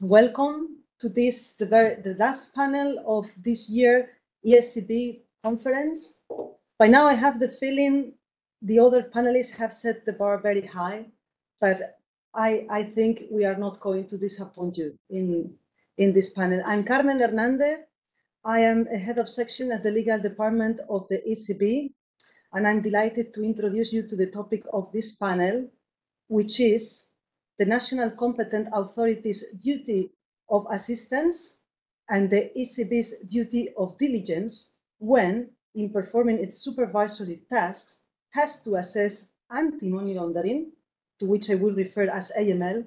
welcome to this, the, very, the last panel of this year ESCB conference. By now I have the feeling the other panelists have set the bar very high, but I, I think we are not going to disappoint you in, in this panel. I'm Carmen Hernandez. I am a head of section at the legal department of the ECB, and I'm delighted to introduce you to the topic of this panel, which is the national competent authority's duty of assistance and the ECB's duty of diligence when, in performing its supervisory tasks, has to assess anti-money laundering, to which I will refer as AML,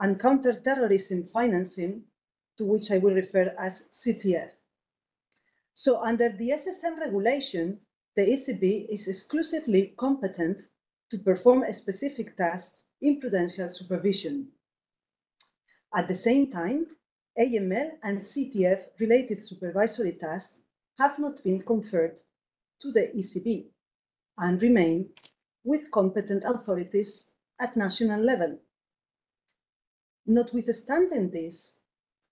and counter-terrorism financing, to which I will refer as CTF. So under the SSM regulation, the ECB is exclusively competent to perform a specific task in prudential supervision. At the same time, AML and CTF related supervisory tasks have not been conferred to the ECB and remain with competent authorities at national level. Notwithstanding this,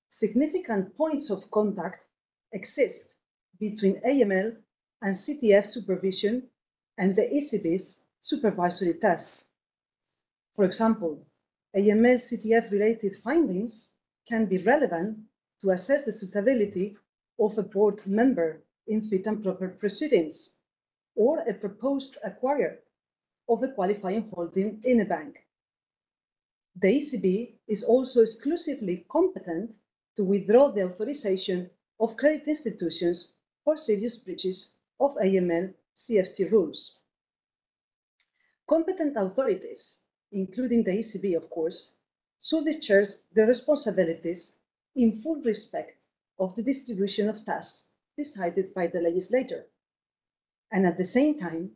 significant points of contact exist between AML and CTF supervision and the ECB's supervisory tasks. For example, AML CTF related findings can be relevant to assess the suitability of a board member in fit and proper proceedings or a proposed acquirer of a qualifying holding in a bank. The ECB is also exclusively competent to withdraw the authorization of credit institutions for serious breaches of AML CFT rules. Competent authorities including the ECB, of course, should discharge their responsibilities in full respect of the distribution of tasks decided by the legislator, and at the same time,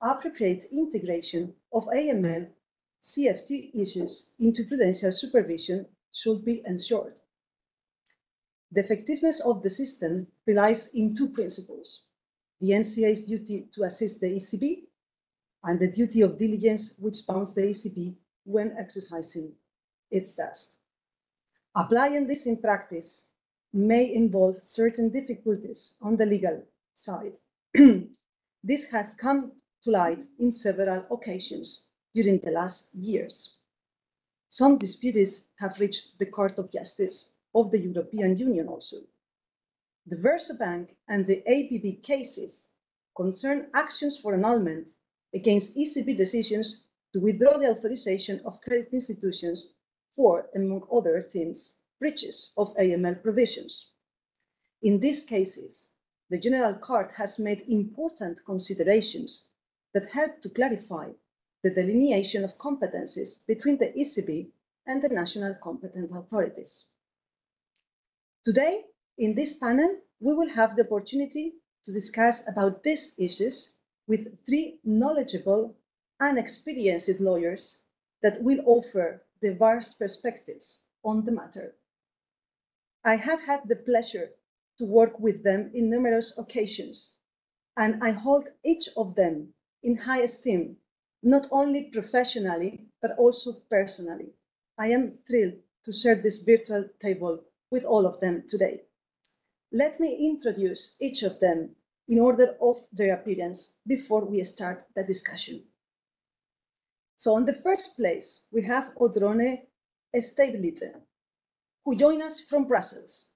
appropriate integration of AML CFT issues into prudential supervision should be ensured. The effectiveness of the system relies in two principles the NCA's duty to assist the ECB and the duty of diligence which bounds the ECB when exercising its task. Applying this in practice may involve certain difficulties on the legal side. this has come to light in several occasions during the last years. Some disputes have reached the Court of Justice of the European Union also. The Versobank and the AAB cases concern actions for annulment against ECB decisions to withdraw the authorization of credit institutions for, among other things, breaches of AML provisions. In these cases, the General Court has made important considerations that help to clarify the delineation of competencies between the ECB and the national competent authorities. Today, in this panel, we will have the opportunity to discuss about these issues with three knowledgeable and experienced lawyers that will offer diverse perspectives on the matter. I have had the pleasure to work with them in numerous occasions, and I hold each of them in high esteem, not only professionally, but also personally. I am thrilled to share this virtual table with all of them today. Let me introduce each of them in order of their appearance before we start the discussion. So in the first place, we have Odrone Estabilite, who joined us from Brussels.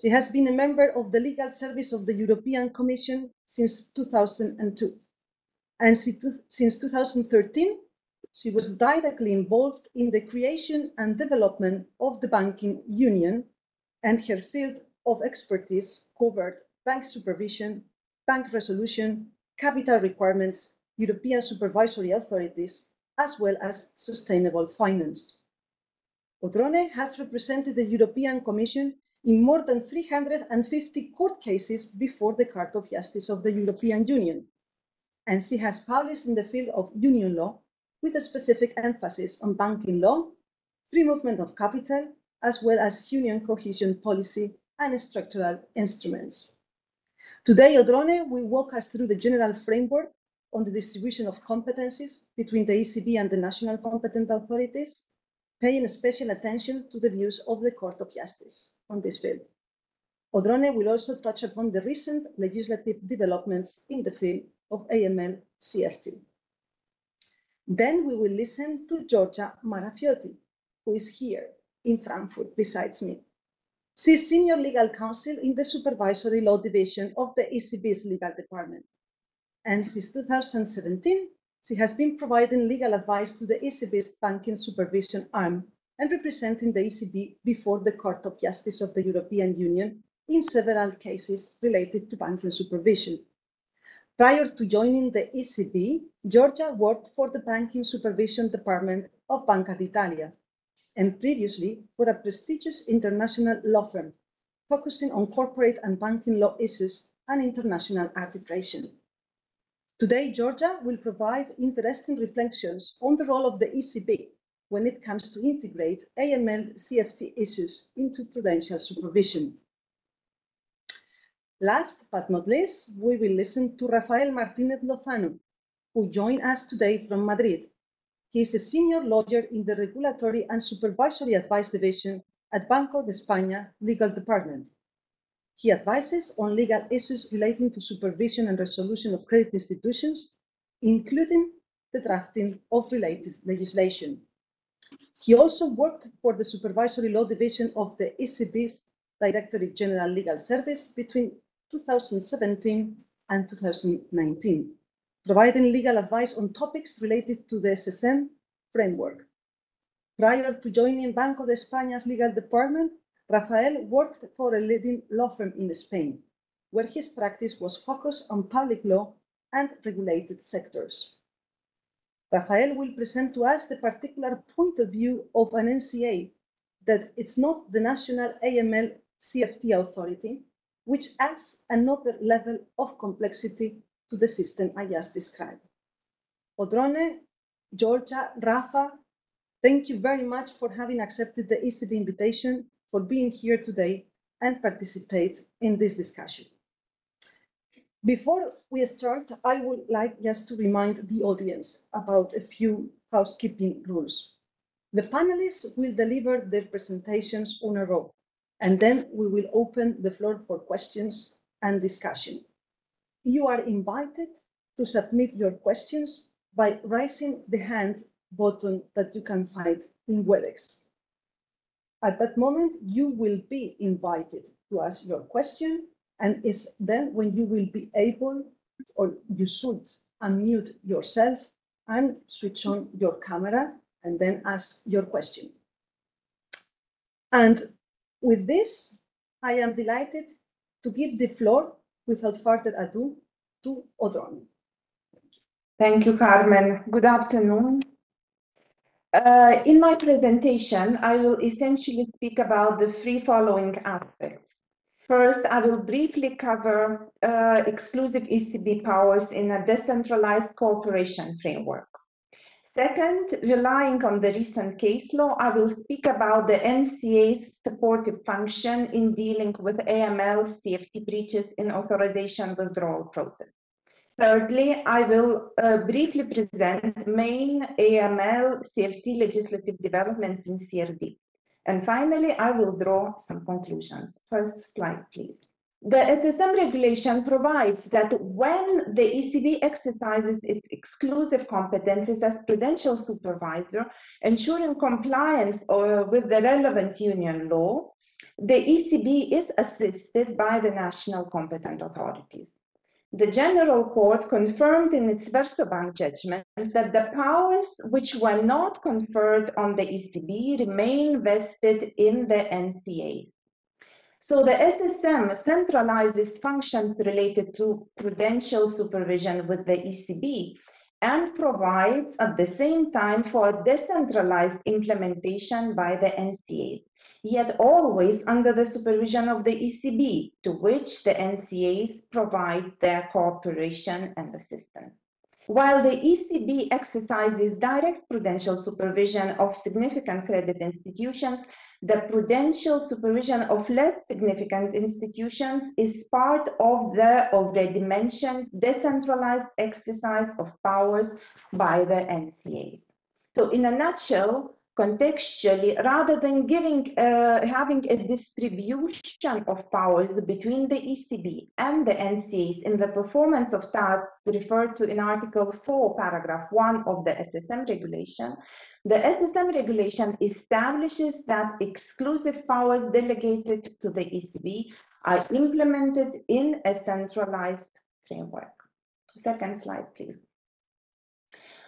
She has been a member of the legal service of the European Commission since 2002. And since 2013, she was directly involved in the creation and development of the banking union, and her field of expertise covered bank supervision, bank resolution, capital requirements, European supervisory authorities, as well as sustainable finance. Odrone has represented the European Commission in more than 350 court cases before the Court of Justice of the European Union, and she has published in the field of union law with a specific emphasis on banking law, free movement of capital, as well as union cohesion policy and structural instruments. Today, Odrone will walk us through the general framework on the distribution of competencies between the ECB and the national competent authorities, paying special attention to the views of the Court of Justice on this field. Odrone will also touch upon the recent legislative developments in the field of AML CFT. Then we will listen to Giorgia Marafioti, who is here in Frankfurt besides me. She is Senior Legal Counsel in the Supervisory Law Division of the ECB's Legal Department. And since 2017, she has been providing legal advice to the ECB's banking supervision arm and representing the ECB before the Court of Justice of the European Union in several cases related to banking supervision. Prior to joining the ECB, Giorgia worked for the Banking Supervision Department of Banca d'Italia and previously for a prestigious international law firm focusing on corporate and banking law issues and international arbitration. Today, Giorgia will provide interesting reflections on the role of the ECB when it comes to integrate AML CFT issues into prudential supervision. Last but not least, we will listen to Rafael Martinez Lozano, who joined us today from Madrid. He is a senior lawyer in the Regulatory and Supervisory Advice Division at Banco de España Legal Department. He advises on legal issues relating to supervision and resolution of credit institutions, including the drafting of related legislation. He also worked for the Supervisory Law Division of the ECB's Directorate General Legal Service between 2017 and 2019, providing legal advice on topics related to the SSM framework. Prior to joining Banco de España's legal department, Rafael worked for a leading law firm in Spain, where his practice was focused on public law and regulated sectors. Rafael will present to us the particular point of view of an NCA that it's not the national AML CFT authority, which adds another level of complexity to the system I just described. Odrone, Giorgia, Rafa, thank you very much for having accepted the ECB invitation, for being here today and participate in this discussion. Before we start, I would like just to remind the audience about a few housekeeping rules. The panelists will deliver their presentations on a row and then we will open the floor for questions and discussion. You are invited to submit your questions by raising the hand button that you can find in WebEx. At that moment, you will be invited to ask your question, and it's then when you will be able, or you should unmute yourself and switch on your camera and then ask your question. And with this, I am delighted to give the floor, without further ado, to Odrone. Thank you, Carmen. Good afternoon. Uh, in my presentation, I will essentially speak about the three following aspects. First, I will briefly cover uh, exclusive ECB powers in a decentralized cooperation framework. Second, relying on the recent case law, I will speak about the NCA's supportive function in dealing with AML CFT breaches in authorization withdrawal process. Thirdly, I will uh, briefly present main AML CFT legislative developments in CRD. And finally, I will draw some conclusions. First slide, please. The SSM regulation provides that when the ECB exercises its exclusive competences as prudential supervisor, ensuring compliance uh, with the relevant union law, the ECB is assisted by the national competent authorities. The General Court confirmed in its Versobank judgment that the powers which were not conferred on the ECB remain vested in the NCAs. So the SSM centralizes functions related to prudential supervision with the ECB and provides at the same time for decentralized implementation by the NCAs, yet always under the supervision of the ECB, to which the NCAs provide their cooperation and assistance. While the ECB exercises direct prudential supervision of significant credit institutions, the prudential supervision of less significant institutions is part of the already mentioned decentralized exercise of powers by the NCAs. So in a nutshell, contextually rather than giving uh, having a distribution of powers between the ECB and the NCAs in the performance of tasks referred to in Article 4, paragraph 1 of the SSM regulation, the SSM regulation establishes that exclusive powers delegated to the ECB are implemented in a centralized framework. Second slide, please.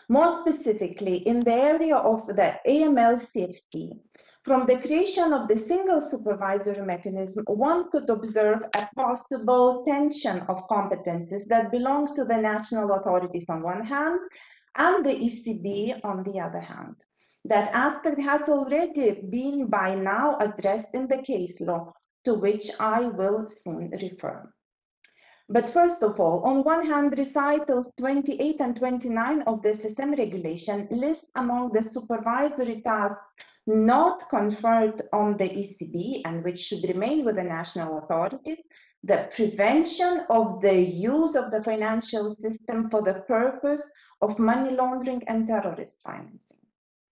More specifically, in the area of the AML CFT, from the creation of the single supervisory mechanism, one could observe a possible tension of competences that belong to the national authorities on one hand and the ECB on the other hand. That aspect has already been by now addressed in the case law, to which I will soon refer. But first of all, on one hand, recitals 28 and 29 of the SSM regulation list among the supervisory tasks not conferred on the ECB and which should remain with the national authorities, the prevention of the use of the financial system for the purpose of money laundering and terrorist financing.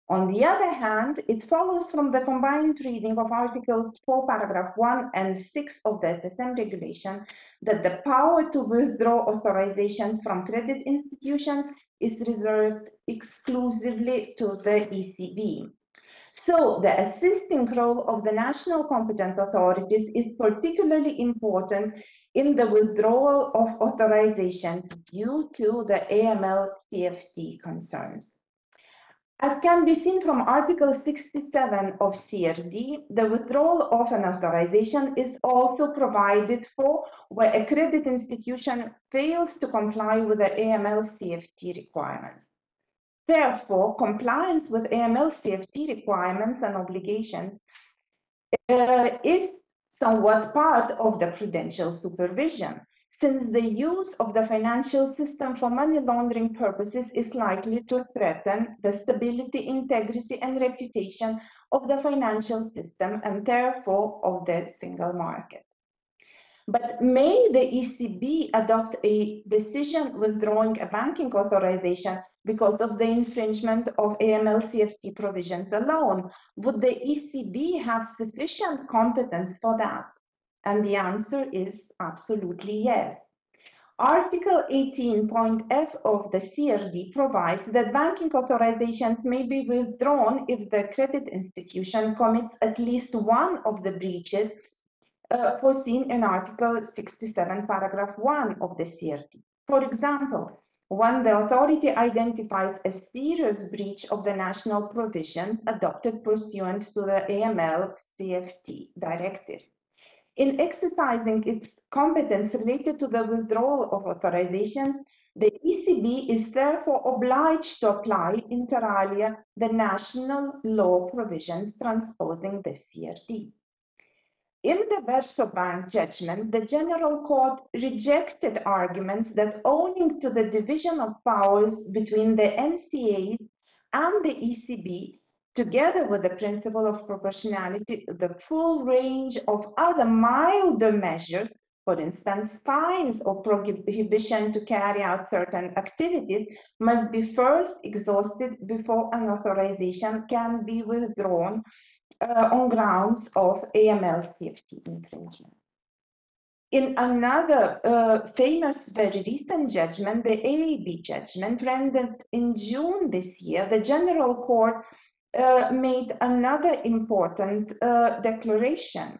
On the other hand, it follows from the combined reading of Articles 4, paragraph 1 and 6 of the SSM regulation that the power to withdraw authorizations from credit institutions is reserved exclusively to the ECB. So the assisting role of the national competent authorities is particularly important in the withdrawal of authorizations due to the AML CFT concerns. As can be seen from Article 67 of CRD, the withdrawal of an authorization is also provided for where a credit institution fails to comply with the AML CFT requirements. Therefore, compliance with AML CFT requirements and obligations uh, is somewhat part of the prudential supervision, since the use of the financial system for money laundering purposes is likely to threaten the stability, integrity, and reputation of the financial system and therefore of the single market. But may the ECB adopt a decision withdrawing a banking authorization because of the infringement of AML CFT provisions alone? Would the ECB have sufficient competence for that? And the answer is absolutely yes. Article 18.f of the CRD provides that banking authorizations may be withdrawn if the credit institution commits at least one of the breaches uh, foreseen in Article 67, paragraph 1 of the CRD. For example, when the authority identifies a serious breach of the national provisions adopted pursuant to the AML CFT directive. In exercising its competence related to the withdrawal of authorizations, the ECB is therefore obliged to apply inter alia the national law provisions transposing the CRD. In the Versobank judgment, the General Court rejected arguments that owing to the division of powers between the NCAs and the ECB, together with the principle of proportionality, the full range of other milder measures, for instance, fines or prohibition to carry out certain activities, must be first exhausted before an authorization can be withdrawn uh, on grounds of AML CFT infringement. In another uh, famous, very recent judgment, the AAB judgment rendered in June this year, the General Court uh, made another important uh, declaration.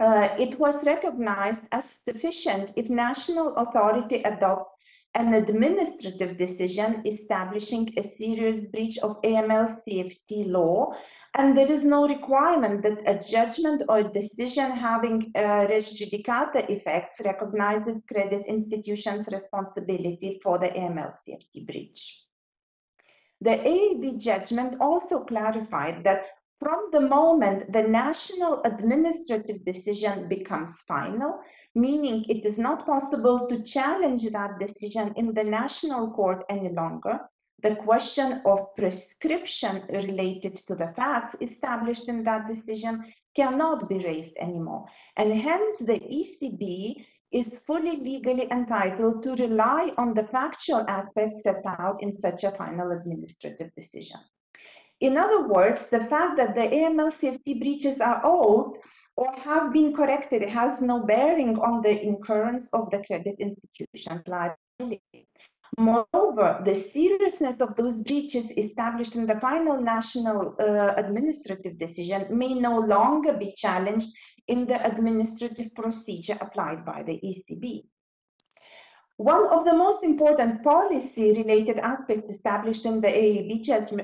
Uh, it was recognized as sufficient if national authority adopts an administrative decision establishing a serious breach of AML CFT law and there is no requirement that a judgment or decision having uh, res judicata effects recognizes credit institutions' responsibility for the AML CFT breach. The AAB judgment also clarified that from the moment the national administrative decision becomes final, meaning it is not possible to challenge that decision in the national court any longer, the question of prescription related to the facts established in that decision cannot be raised anymore. And hence the ECB is fully legally entitled to rely on the factual aspects set out in such a final administrative decision. In other words, the fact that the AML CFT breaches are old or have been corrected has no bearing on the incurrence of the credit institution's liability. Moreover, the seriousness of those breaches established in the final national uh, administrative decision may no longer be challenged in the administrative procedure applied by the ECB. One of the most important policy-related aspects established in the AAB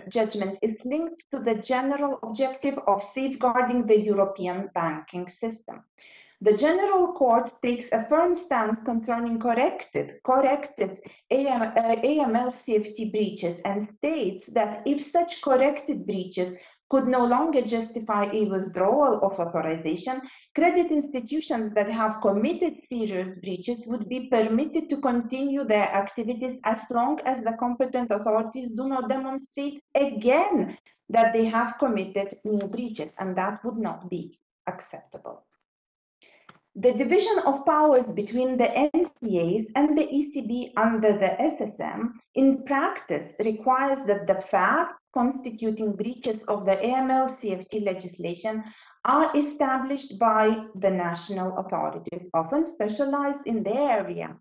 judgment is linked to the general objective of safeguarding the European banking system. The General Court takes a firm stance concerning corrected, corrected AM, uh, AML CFT breaches and states that if such corrected breaches could no longer justify a withdrawal of authorization, credit institutions that have committed serious breaches would be permitted to continue their activities as long as the competent authorities do not demonstrate again that they have committed new breaches, and that would not be acceptable. The division of powers between the NCAs and the ECB under the SSM in practice requires that the facts constituting breaches of the AML CFT legislation are established by the national authorities, often specialized in the area.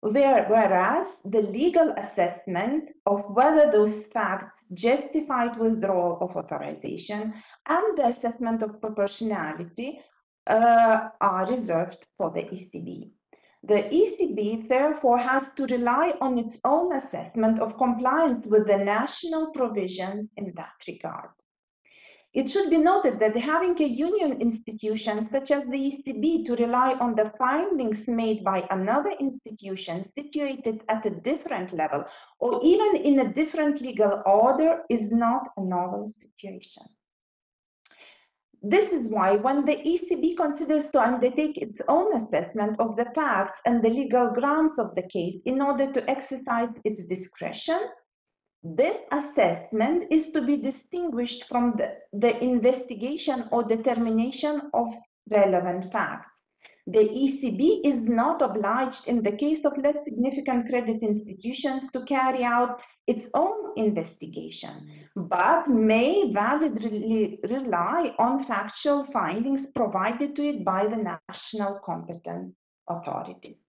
Where, whereas the legal assessment of whether those facts justified withdrawal of authorization and the assessment of proportionality uh, are reserved for the ECB. The ECB therefore has to rely on its own assessment of compliance with the national provisions in that regard. It should be noted that having a union institution such as the ECB to rely on the findings made by another institution situated at a different level or even in a different legal order is not a novel situation. This is why when the ECB considers to undertake its own assessment of the facts and the legal grounds of the case in order to exercise its discretion, this assessment is to be distinguished from the, the investigation or determination of relevant facts. The ECB is not obliged in the case of less significant credit institutions to carry out its own investigation, but may validly rely on factual findings provided to it by the national competent authorities.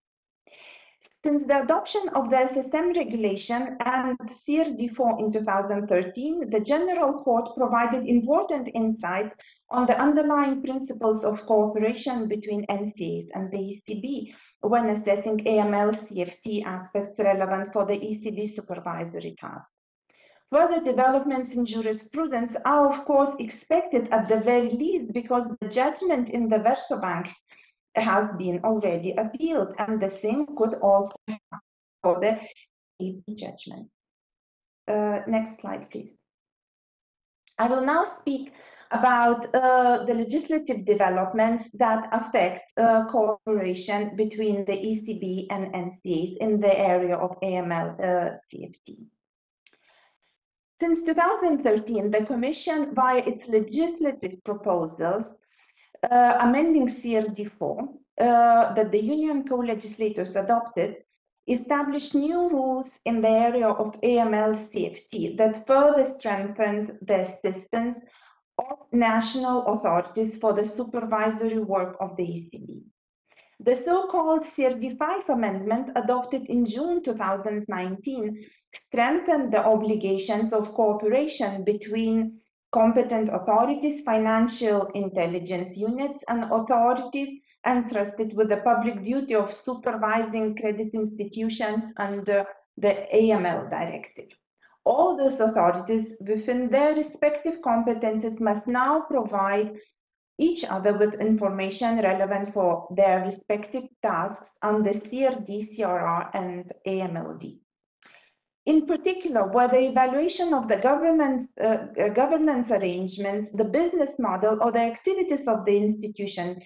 Since the adoption of the SSM regulation and CRD4 in 2013, the General Court provided important insight on the underlying principles of cooperation between NCAs and the ECB when assessing AML CFT aspects relevant for the ECB supervisory task. Further developments in jurisprudence are, of course, expected at the very least because the judgment in the Versobank has been already appealed, and the same could also happen for the judgment. Uh, next slide, please. I will now speak about uh, the legislative developments that affect uh, cooperation between the ECB and NCAs in the area of AML uh, CFT. Since 2013, the Commission, via its legislative proposals, uh, amending CRD4 uh, that the Union co-legislators adopted established new rules in the area of AML CFT that further strengthened the assistance of national authorities for the supervisory work of the ECB. The so-called CRD5 amendment adopted in June 2019 strengthened the obligations of cooperation between competent authorities, financial intelligence units, and authorities entrusted with the public duty of supervising credit institutions under the AML directive. All those authorities within their respective competences must now provide each other with information relevant for their respective tasks under CRD, CRR, and AMLD. In particular, where the evaluation of the governance, uh, uh, governance arrangements, the business model, or the activities of the institution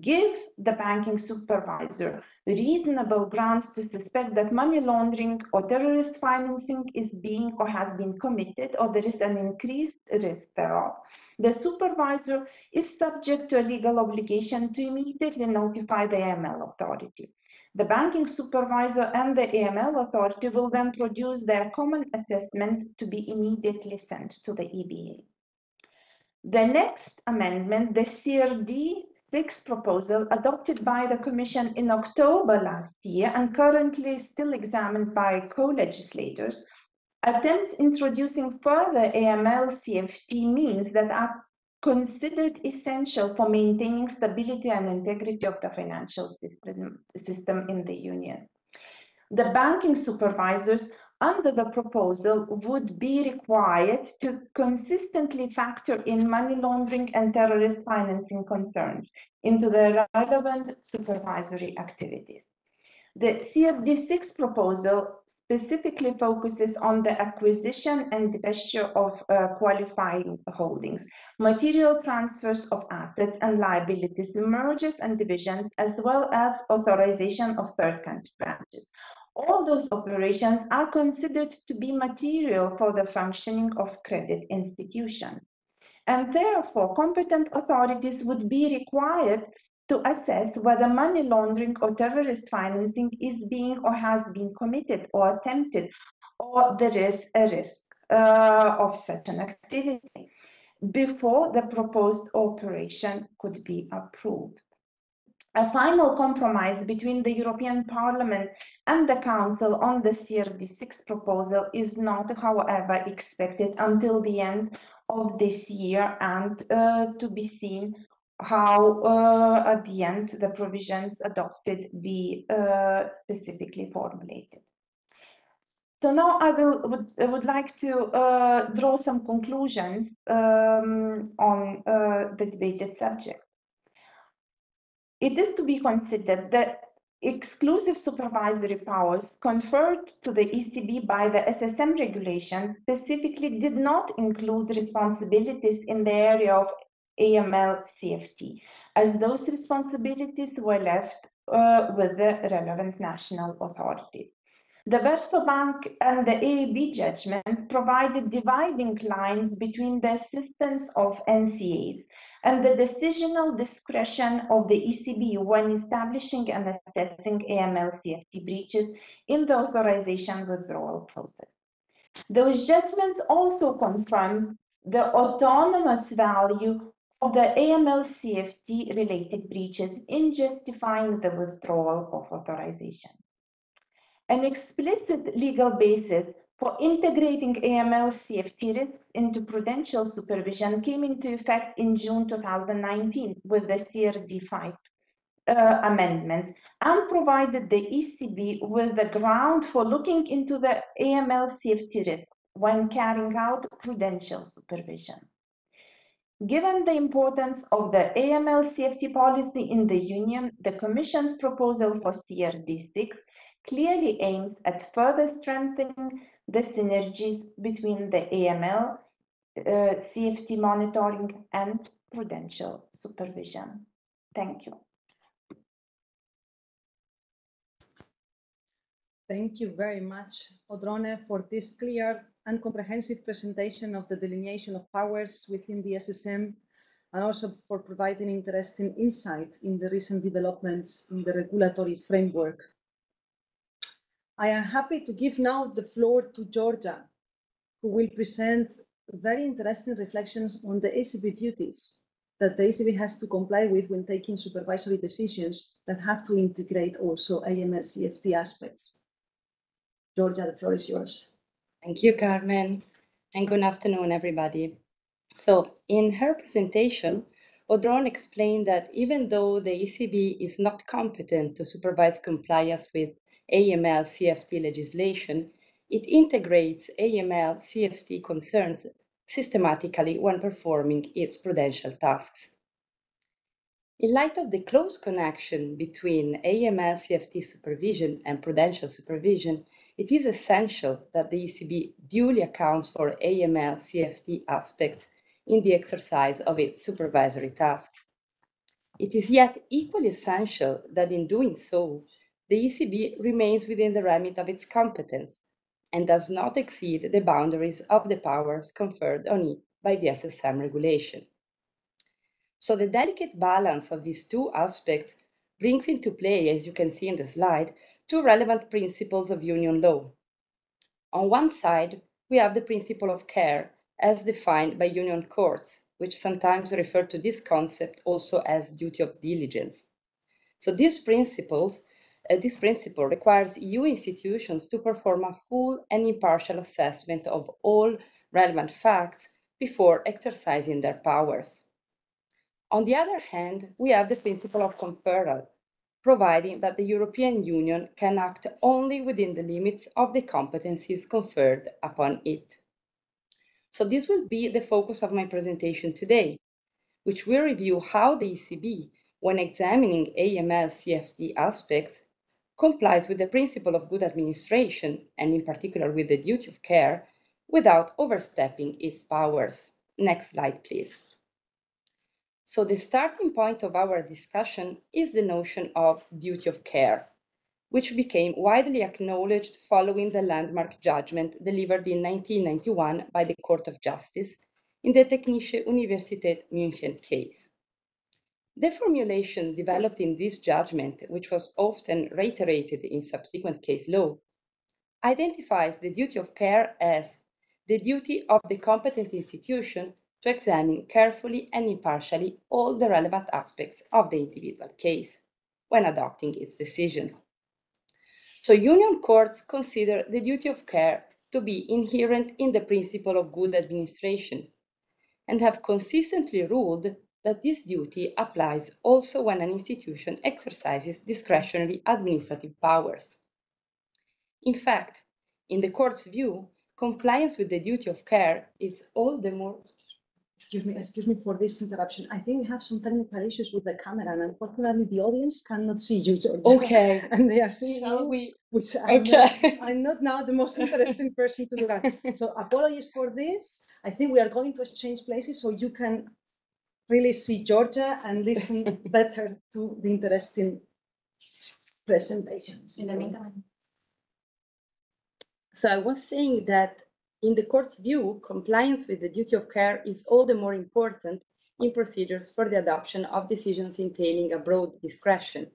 give the banking supervisor reasonable grounds to suspect that money laundering or terrorist financing is being or has been committed, or there is an increased risk thereof. The supervisor is subject to a legal obligation to immediately notify the ML authority. The banking supervisor and the AML authority will then produce their common assessment to be immediately sent to the EBA. The next amendment, the CRD 6 proposal adopted by the Commission in October last year and currently still examined by co-legislators, attempts introducing further AML CFT means that are considered essential for maintaining stability and integrity of the financial system, system in the Union. The banking supervisors under the proposal would be required to consistently factor in money laundering and terrorist financing concerns into the relevant supervisory activities. The CRD6 proposal specifically focuses on the acquisition and divestiture of uh, qualifying holdings, material transfers of assets and liabilities, mergers and divisions, as well as authorization of third country branches. All those operations are considered to be material for the functioning of credit institutions. And therefore, competent authorities would be required to assess whether money laundering or terrorist financing is being or has been committed or attempted, or there is a risk uh, of such an activity before the proposed operation could be approved. A final compromise between the European Parliament and the Council on the CRD6 proposal is not, however, expected until the end of this year and uh, to be seen how uh, at the end the provisions adopted be uh, specifically formulated. So now I will would, would like to uh, draw some conclusions um, on uh, the debated subject. It is to be considered that exclusive supervisory powers conferred to the ECB by the SSM regulation specifically did not include responsibilities in the area of AML CFT, as those responsibilities were left uh, with the relevant national authorities. The Versobank and the AAB judgments provided dividing lines between the assistance of NCAs and the decisional discretion of the ECB when establishing and assessing AML CFT breaches in the authorization withdrawal process. Those judgments also confirm the autonomous value of the AML CFT related breaches in justifying the withdrawal of authorization. An explicit legal basis for integrating AML CFT risks into prudential supervision came into effect in June 2019 with the CRD5 uh, amendments and provided the ECB with the ground for looking into the AML CFT risk when carrying out prudential supervision. Given the importance of the AML CFT policy in the Union, the Commission's proposal for CRD6 clearly aims at further strengthening the synergies between the AML, uh, CFT monitoring, and prudential supervision. Thank you. Thank you very much, Odrone, for this clear and comprehensive presentation of the delineation of powers within the SSM and also for providing interesting insight in the recent developments in the regulatory framework. I am happy to give now the floor to Giorgia, who will present very interesting reflections on the ECB duties that the ECB has to comply with when taking supervisory decisions that have to integrate also AML CFT aspects. Giorgia, the floor is yours. Thank you, Carmen, and good afternoon, everybody. So, in her presentation, Odrone explained that even though the ECB is not competent to supervise compliance with AML CFT legislation, it integrates AML CFT concerns systematically when performing its prudential tasks. In light of the close connection between AML CFT supervision and prudential supervision, it is essential that the ECB duly accounts for AML CFT aspects in the exercise of its supervisory tasks. It is yet equally essential that in doing so, the ECB remains within the remit of its competence and does not exceed the boundaries of the powers conferred on it by the SSM regulation. So the delicate balance of these two aspects brings into play, as you can see in the slide, two relevant principles of union law. On one side, we have the principle of care as defined by union courts, which sometimes refer to this concept also as duty of diligence. So these principles, uh, this principle requires EU institutions to perform a full and impartial assessment of all relevant facts before exercising their powers. On the other hand, we have the principle of conferral, providing that the European Union can act only within the limits of the competencies conferred upon it. So this will be the focus of my presentation today, which will review how the ECB, when examining AML CFT aspects, complies with the principle of good administration, and in particular with the duty of care, without overstepping its powers. Next slide, please. So the starting point of our discussion is the notion of duty of care, which became widely acknowledged following the landmark judgment delivered in 1991 by the Court of Justice in the Technische Universität München case. The formulation developed in this judgment, which was often reiterated in subsequent case law, identifies the duty of care as the duty of the competent institution to examine carefully and impartially all the relevant aspects of the individual case when adopting its decisions. So union courts consider the duty of care to be inherent in the principle of good administration and have consistently ruled that this duty applies also when an institution exercises discretionary administrative powers. In fact, in the court's view, compliance with the duty of care is all the more Excuse me, excuse me for this interruption. I think we have some technical issues with the camera, and unfortunately, the audience cannot see you, Giorgia. Okay. and they are seeing Shall you, we? which I'm, not, I'm not now the most interesting person to do that. So apologies for this. I think we are going to exchange places so you can really see Giorgia and listen better to the interesting presentations. In the meantime. So I was saying that in the court's view, compliance with the duty of care is all the more important in procedures for the adoption of decisions entailing a broad discretion,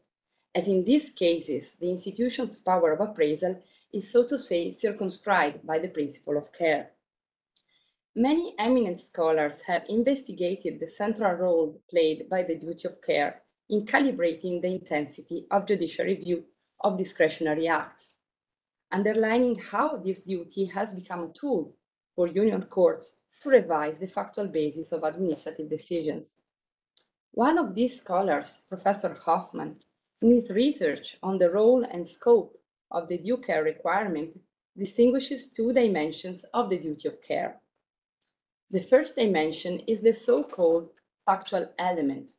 as in these cases, the institution's power of appraisal is, so to say, circumscribed by the principle of care. Many eminent scholars have investigated the central role played by the duty of care in calibrating the intensity of judicial review of discretionary acts underlining how this duty has become a tool for union courts to revise the factual basis of administrative decisions. One of these scholars, Professor Hofmann, in his research on the role and scope of the due care requirement, distinguishes two dimensions of the duty of care. The first dimension is the so-called factual element,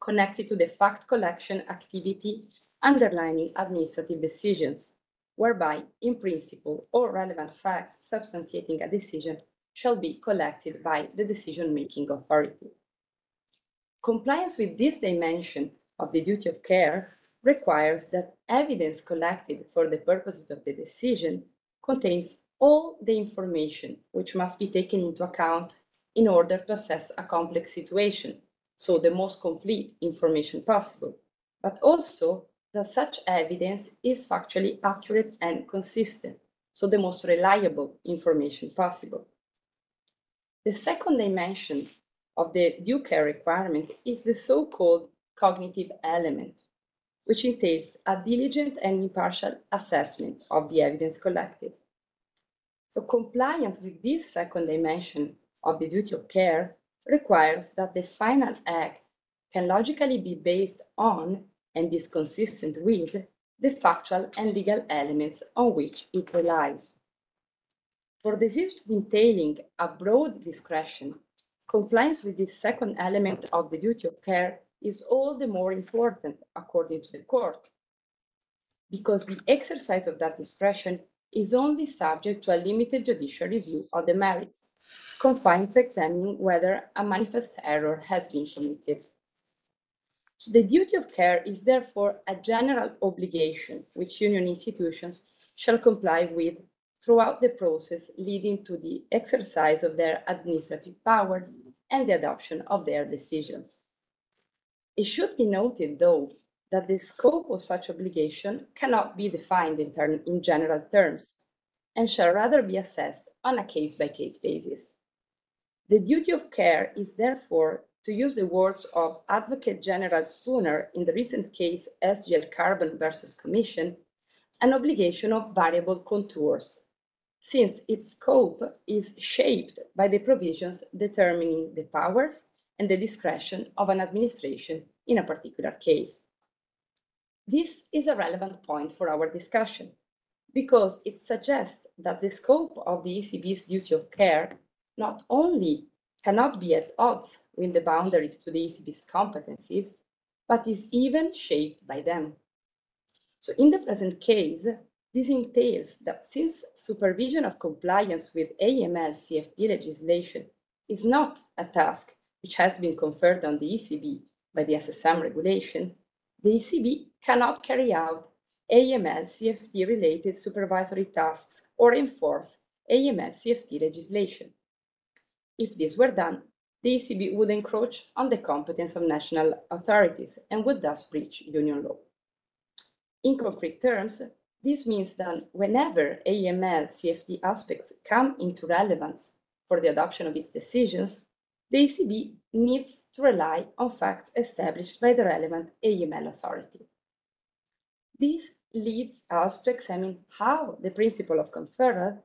connected to the fact collection activity underlining administrative decisions, whereby, in principle, all relevant facts substantiating a decision shall be collected by the decision-making authority. Compliance with this dimension of the duty of care requires that evidence collected for the purposes of the decision contains all the information which must be taken into account in order to assess a complex situation, so the most complete information possible, but also that such evidence is factually accurate and consistent, so the most reliable information possible. The second dimension of the due care requirement is the so-called cognitive element, which entails a diligent and impartial assessment of the evidence collected. So compliance with this second dimension of the duty of care requires that the final act can logically be based on and is consistent with the factual and legal elements on which it relies. For decisions entailing a broad discretion, compliance with this second element of the duty of care is all the more important according to the court, because the exercise of that discretion is only subject to a limited judicial review of the merits, confined to examining whether a manifest error has been committed. So the duty of care is therefore a general obligation which union institutions shall comply with throughout the process leading to the exercise of their administrative powers and the adoption of their decisions. It should be noted, though, that the scope of such obligation cannot be defined in, term, in general terms and shall rather be assessed on a case by case basis. The duty of care is therefore, to use the words of Advocate General Szpunar in the recent case SGL Carbon versus Commission, an obligation of variable contours, since its scope is shaped by the provisions determining the powers and the discretion of an administration in a particular case. This is a relevant point for our discussion because it suggests that the scope of the ECB's duty of care not only cannot be at odds with the boundaries to the ECB's competencies, but is even shaped by them. So in the present case, this entails that since supervision of compliance with AML CFT legislation is not a task which has been conferred on the ECB by the SSM regulation, the ECB cannot carry out AML CFT related supervisory tasks or enforce AML CFT legislation. If this were done, the ECB would encroach on the competence of national authorities and would thus breach union law. In concrete terms, this means that whenever AML CFT aspects come into relevance for the adoption of its decisions, the ECB needs to rely on facts established by the relevant AML authority. This leads us to examine how the principle of conferral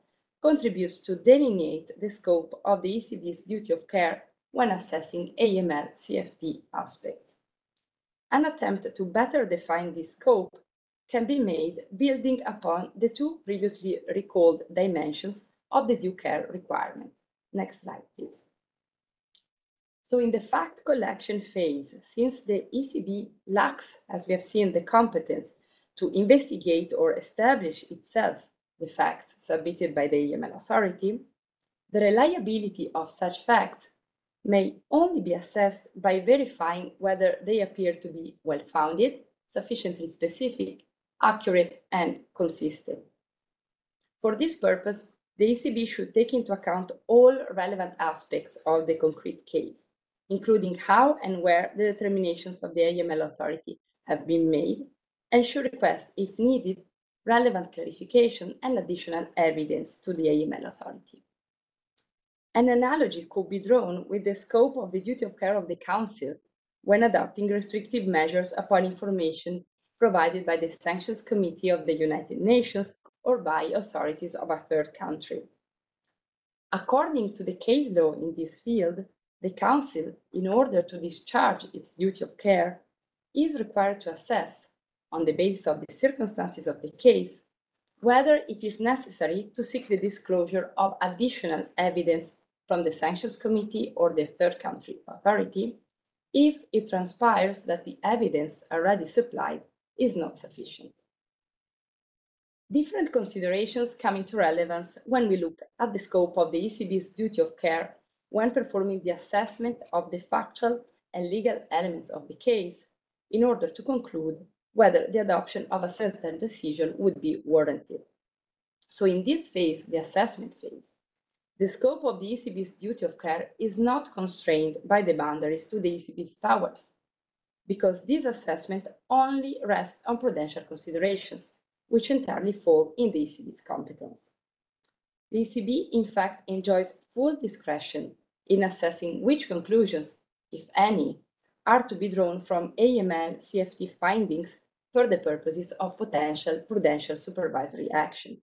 contributes to delineate the scope of the ECB's duty of care when assessing AML CFT aspects. An attempt to better define this scope can be made building upon the two previously recalled dimensions of the due care requirement. Next slide, please. So in the fact collection phase, since the ECB lacks, as we have seen, the competence to investigate or establish itself the facts submitted by the AML authority, the reliability of such facts may only be assessed by verifying whether they appear to be well-founded, sufficiently specific, accurate, and consistent. For this purpose, the ECB should take into account all relevant aspects of the concrete case, including how and where the determinations of the AML authority have been made, and should request, if needed, relevant clarification and additional evidence to the AML authority. An analogy could be drawn with the scope of the duty of care of the Council when adopting restrictive measures upon information provided by the Sanctions Committee of the United Nations or by authorities of a third country. According to the case law in this field, the Council, in order to discharge its duty of care, is required to assess, on the basis of the circumstances of the case, whether it is necessary to seek the disclosure of additional evidence from the Sanctions Committee or the third country authority if it transpires that the evidence already supplied is not sufficient. Different considerations come into relevance when we look at the scope of the ECB's duty of care when performing the assessment of the factual and legal elements of the case in order to conclude whether the adoption of a certain decision would be warranted. So in this phase, the assessment phase, the scope of the ECB's duty of care is not constrained by the boundaries to the ECB's powers, because this assessment only rests on prudential considerations, which entirely fall in the ECB's competence. The ECB, in fact, enjoys full discretion in assessing which conclusions, if any, are to be drawn from AML CFT findings for the purposes of potential prudential supervisory action.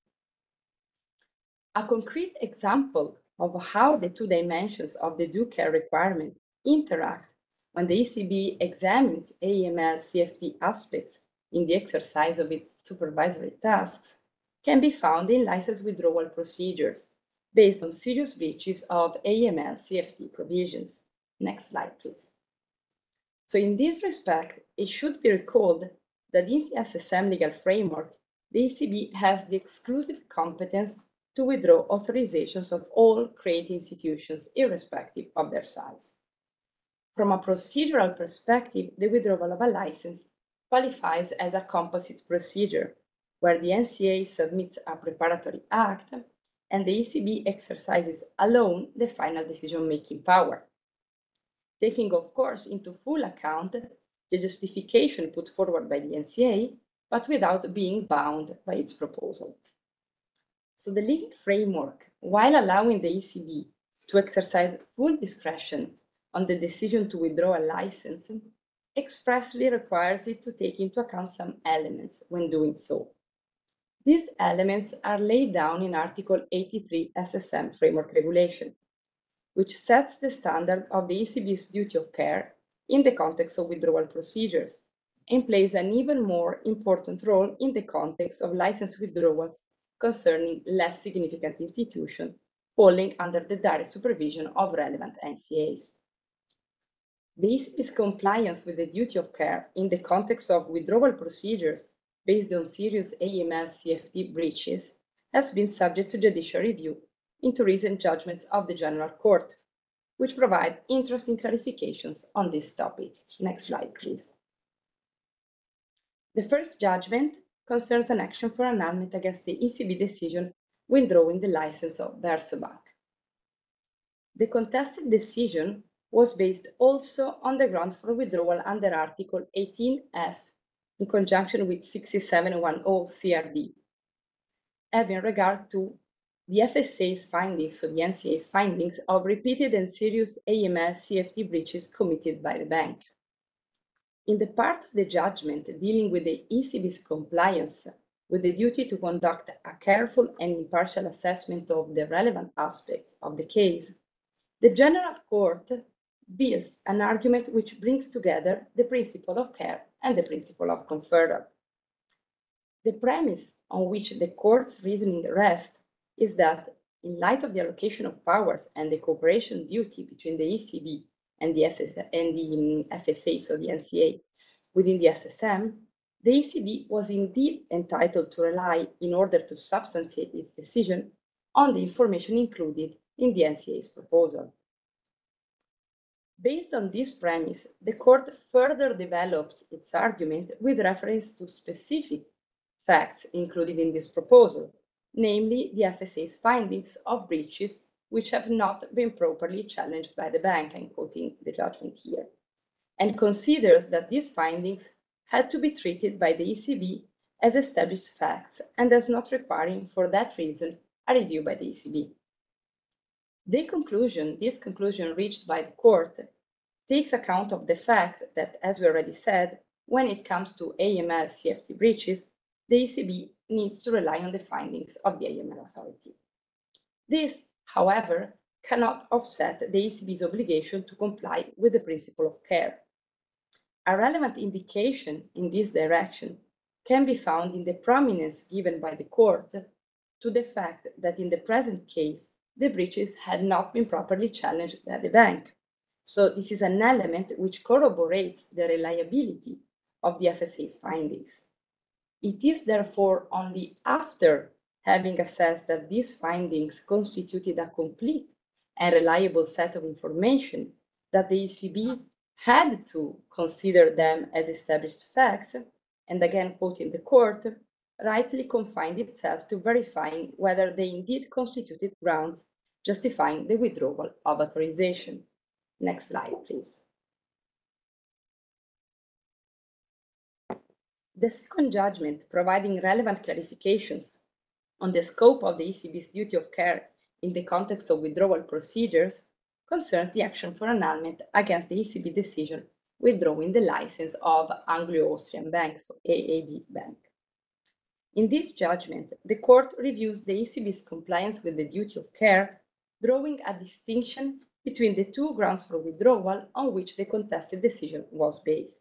A concrete example of how the two dimensions of the due care requirement interact when the ECB examines AML CFT aspects in the exercise of its supervisory tasks can be found in license withdrawal procedures based on serious breaches of AML CFT provisions. Next slide, please. So in this respect, it should be recalled that in the SSM legal framework, the ECB has the exclusive competence to withdraw authorizations of all credit institutions irrespective of their size. From a procedural perspective, the withdrawal of a license qualifies as a composite procedure, where the NCA submits a preparatory act and the ECB exercises alone the final decision-making power, taking, of course, into full account the justification put forward by the NCA, but without being bound by its proposal. So the legal framework, while allowing the ECB to exercise full discretion on the decision to withdraw a license, expressly requires it to take into account some elements when doing so. These elements are laid down in Article 83 SSM Framework Regulation, which sets the standard of the ECB's duty of care in the context of withdrawal procedures and plays an even more important role in the context of license withdrawals concerning less significant institutions falling under the direct supervision of relevant NCAs. This is compliance with the duty of care in the context of withdrawal procedures based on serious AML CFT breaches has been subject to judicial review into recent judgments of the General Court, which provide interesting clarifications on this topic. Next slide, please. The first judgment concerns an action for annulment against the ECB decision withdrawing the license of Versobank. The contested decision was based also on the ground for withdrawal under Article 18F in conjunction with 6710 CRD, having regard to the FSA's findings, so the NCA's findings of repeated and serious AML CFT breaches committed by the bank. In the part of the judgment dealing with the ECB's compliance with the duty to conduct a careful and impartial assessment of the relevant aspects of the case, the General Court builds an argument which brings together the principle of care and the principle of conferral. The premise on which the court's reasoning rests is that, in light of the allocation of powers and the cooperation duty between the ECB and the, SS and the FSA, um, so the NCA, within the SSM, the ECB was indeed entitled to rely in order to substantiate its decision on the information included in the NCA's proposal. Based on this premise, the court further developed its argument with reference to specific facts included in this proposal, namely the FSA's findings of breaches which have not been properly challenged by the bank, I'm quoting the judgment here, and considers that these findings had to be treated by the ECB as established facts and as not requiring for that reason a review by the ECB. The conclusion, this conclusion reached by the court, takes account of the fact that, as we already said, when it comes to AML CFT breaches, the ECB needs to rely on the findings of the AML authority. This, however, cannot offset the ECB's obligation to comply with the principle of care. A relevant indication in this direction can be found in the prominence given by the court to the fact that in the present case, the breaches had not been properly challenged by the bank. So this is an element which corroborates the reliability of the FSA's findings. It is therefore only after having assessed that these findings constituted a complete and reliable set of information that the ECB had to consider them as established facts, and again quoting the court, rightly confined itself to verifying whether they indeed constituted grounds justifying the withdrawal of authorization. Next slide, please. The second judgment, providing relevant clarifications on the scope of the ECB's duty of care in the context of withdrawal procedures, concerns the action for annulment against the ECB decision withdrawing the license of Anglo-Austrian Bank, so AAB Bank. In this judgment, the court reviews the ECB's compliance with the duty of care, drawing a distinction between the two grounds for withdrawal on which the contested decision was based.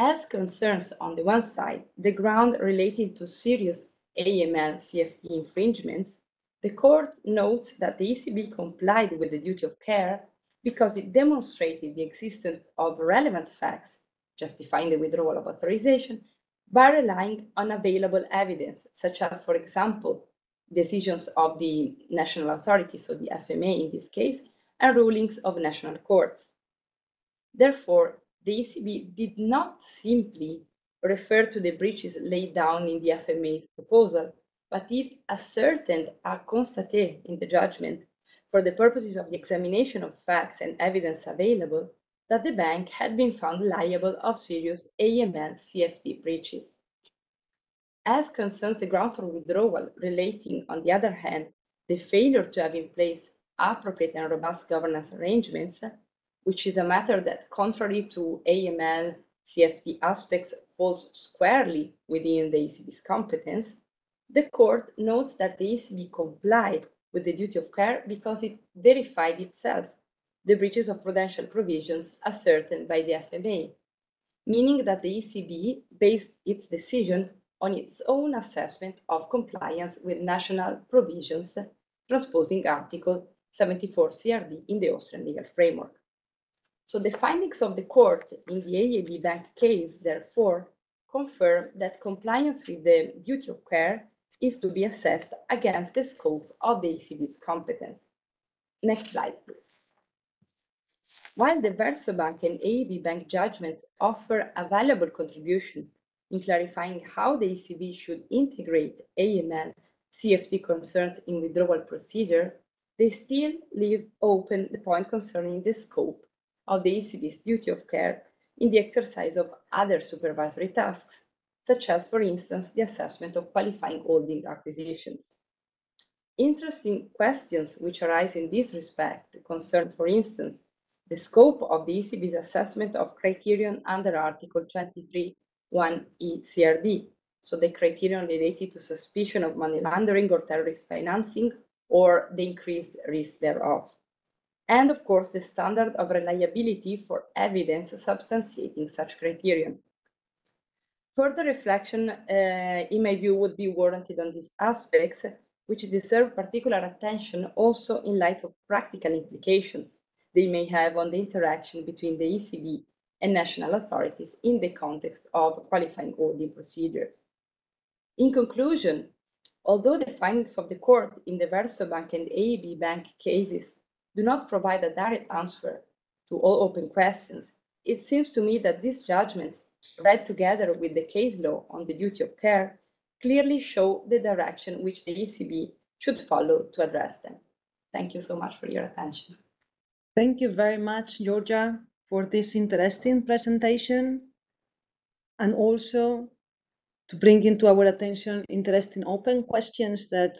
As concerns, on the one side, the ground related to serious AML CFT infringements, the court notes that the ECB complied with the duty of care because it demonstrated the existence of relevant facts justifying the withdrawal of authorization by relying on available evidence, such as, for example, decisions of the national authorities, so the FMA in this case, and rulings of national courts. Therefore, the ECB did not simply refer to the breaches laid down in the FMA's proposal, but it ascertained a constaté in the judgment for the purposes of the examination of facts and evidence available that the bank had been found liable of serious AML CFT breaches. As concerns the ground for withdrawal relating, on the other hand, the failure to have in place appropriate and robust governance arrangements, which is a matter that, contrary to AML CFT aspects, falls squarely within the ECB's competence, the court notes that the ECB complied with the duty of care because it verified itself the breaches of prudential provisions ascertained by the FMA, meaning that the ECB based its decision on its own assessment of compliance with national provisions transposing Article 74 CRD in the Austrian legal framework. So the findings of the court in the AAB bank case, therefore, confirm that compliance with the duty of care is to be assessed against the scope of the ECB's competence. Next slide, please. While the Versobank and AAB bank judgments offer a valuable contribution in clarifying how the ECB should integrate AML CFT concerns in withdrawal procedure, they still leave open the point concerning the scope of the ECB's duty of care in the exercise of other supervisory tasks, such as, for instance, the assessment of qualifying holding acquisitions. Interesting questions which arise in this respect concern, for instance, the scope of the ECB's assessment of criterion under Article 23 1E CRD, so the criterion related to suspicion of money laundering or terrorist financing or the increased risk thereof. And of course, the standard of reliability for evidence substantiating such criterion. Further reflection, uh, in my view, would be warranted on these aspects, which deserve particular attention also in light of practical implications they may have on the interaction between the ECB and national authorities in the context of qualifying holding procedures. In conclusion, although the findings of the court in the Versobank and AAB Bank cases do not provide a direct answer to all open questions, it seems to me that these judgments, read together with the case law on the duty of care, clearly show the direction which the ECB should follow to address them. Thank you so much for your attention. Thank you very much, Giorgia, for this interesting presentation and also to bring into our attention interesting open questions that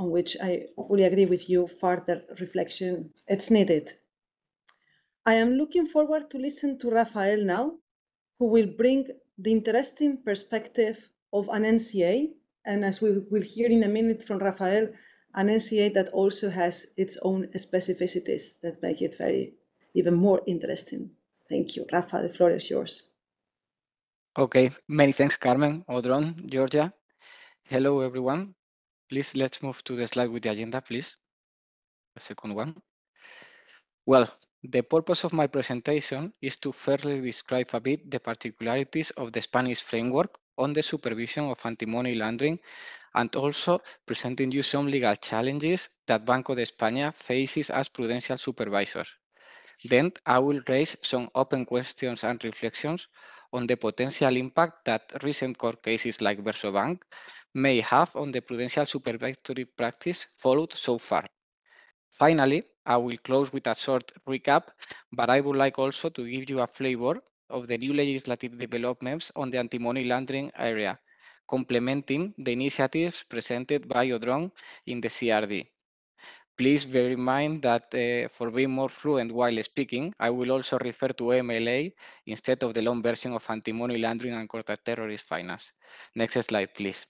on which I fully agree with you, further reflection, it's needed. I am looking forward to listen to Rafael now, who will bring the interesting perspective of an NCA, and as we will hear in a minute from Rafael, an NCA that also has its own specificities that make it very even more interesting. Thank you. Rafa, the floor is yours. Okay, many thanks, Carmen, Odron, Giorgia. Hello, everyone. Please, let's move to the slide with the agenda, please. The second one. Well, the purpose of my presentation is to fairly describe a bit the particularities of the Spanish framework on the supervision of anti-money laundering and also presenting you some legal challenges that Banco de España faces as prudential supervisor. Then I will raise some open questions and reflections on the potential impact that recent court cases like Versobank may have on the prudential supervisory practice followed so far. Finally, I will close with a short recap, but I would like also to give you a flavor of the new legislative developments on the anti-money laundering area, complementing the initiatives presented by Odron in the CRD. Please bear in mind that uh, for being more fluent while speaking, I will also refer to MLA instead of the long version of anti-money laundering and counter-terrorist finance. Next slide, please.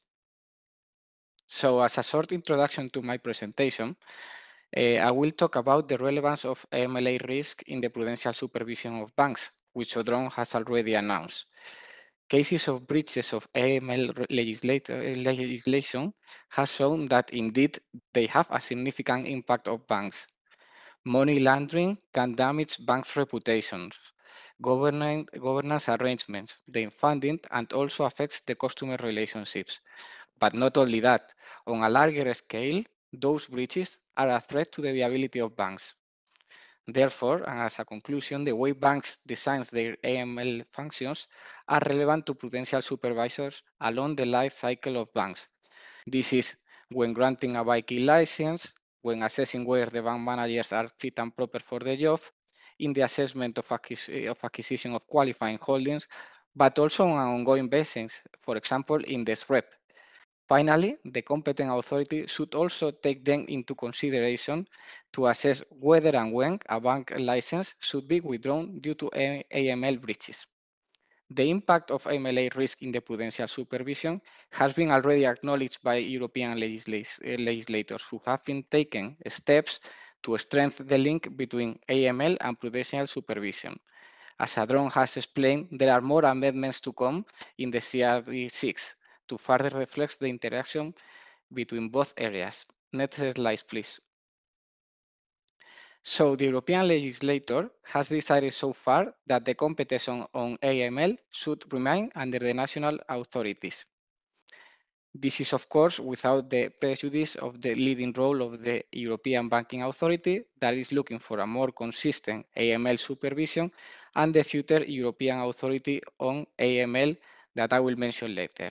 So as a short introduction to my presentation, uh, I will talk about the relevance of MLA risk in the prudential supervision of banks, which Odron has already announced. Cases of breaches of AML legislation has shown that indeed they have a significant impact on banks. Money laundering can damage banks' reputations, governance arrangements, their funding, and also affects the customer relationships. But not only that, on a larger scale, those breaches are a threat to the viability of banks. Therefore, and as a conclusion, the way banks design their AML functions are relevant to prudential supervisors along the life cycle of banks. This is when granting a banking license, when assessing whether the bank managers are fit and proper for the job, in the assessment of, acquis eh, of acquisition of qualifying holdings, but also on an ongoing basis, for example, in the SREP. Finally, the competent authority should also take them into consideration to assess whether and when a bank license should be withdrawn due to AML breaches. The impact of MLA risk in the prudential supervision has been already acknowledged by European eh, legislators who have been taking steps to strengthen the link between AML and prudential supervision. As Adron has explained, there are more amendments to come in the CRD6 to further reflect the interaction between both areas. Next slide, please. So the European legislator has decided so far that the competence on, on AML should remain under the national authorities. This is, of course, without the prejudice of the leading role of the European Banking Authority that is looking for a more consistent AML supervision and the future European Authority on AML that I will mention later.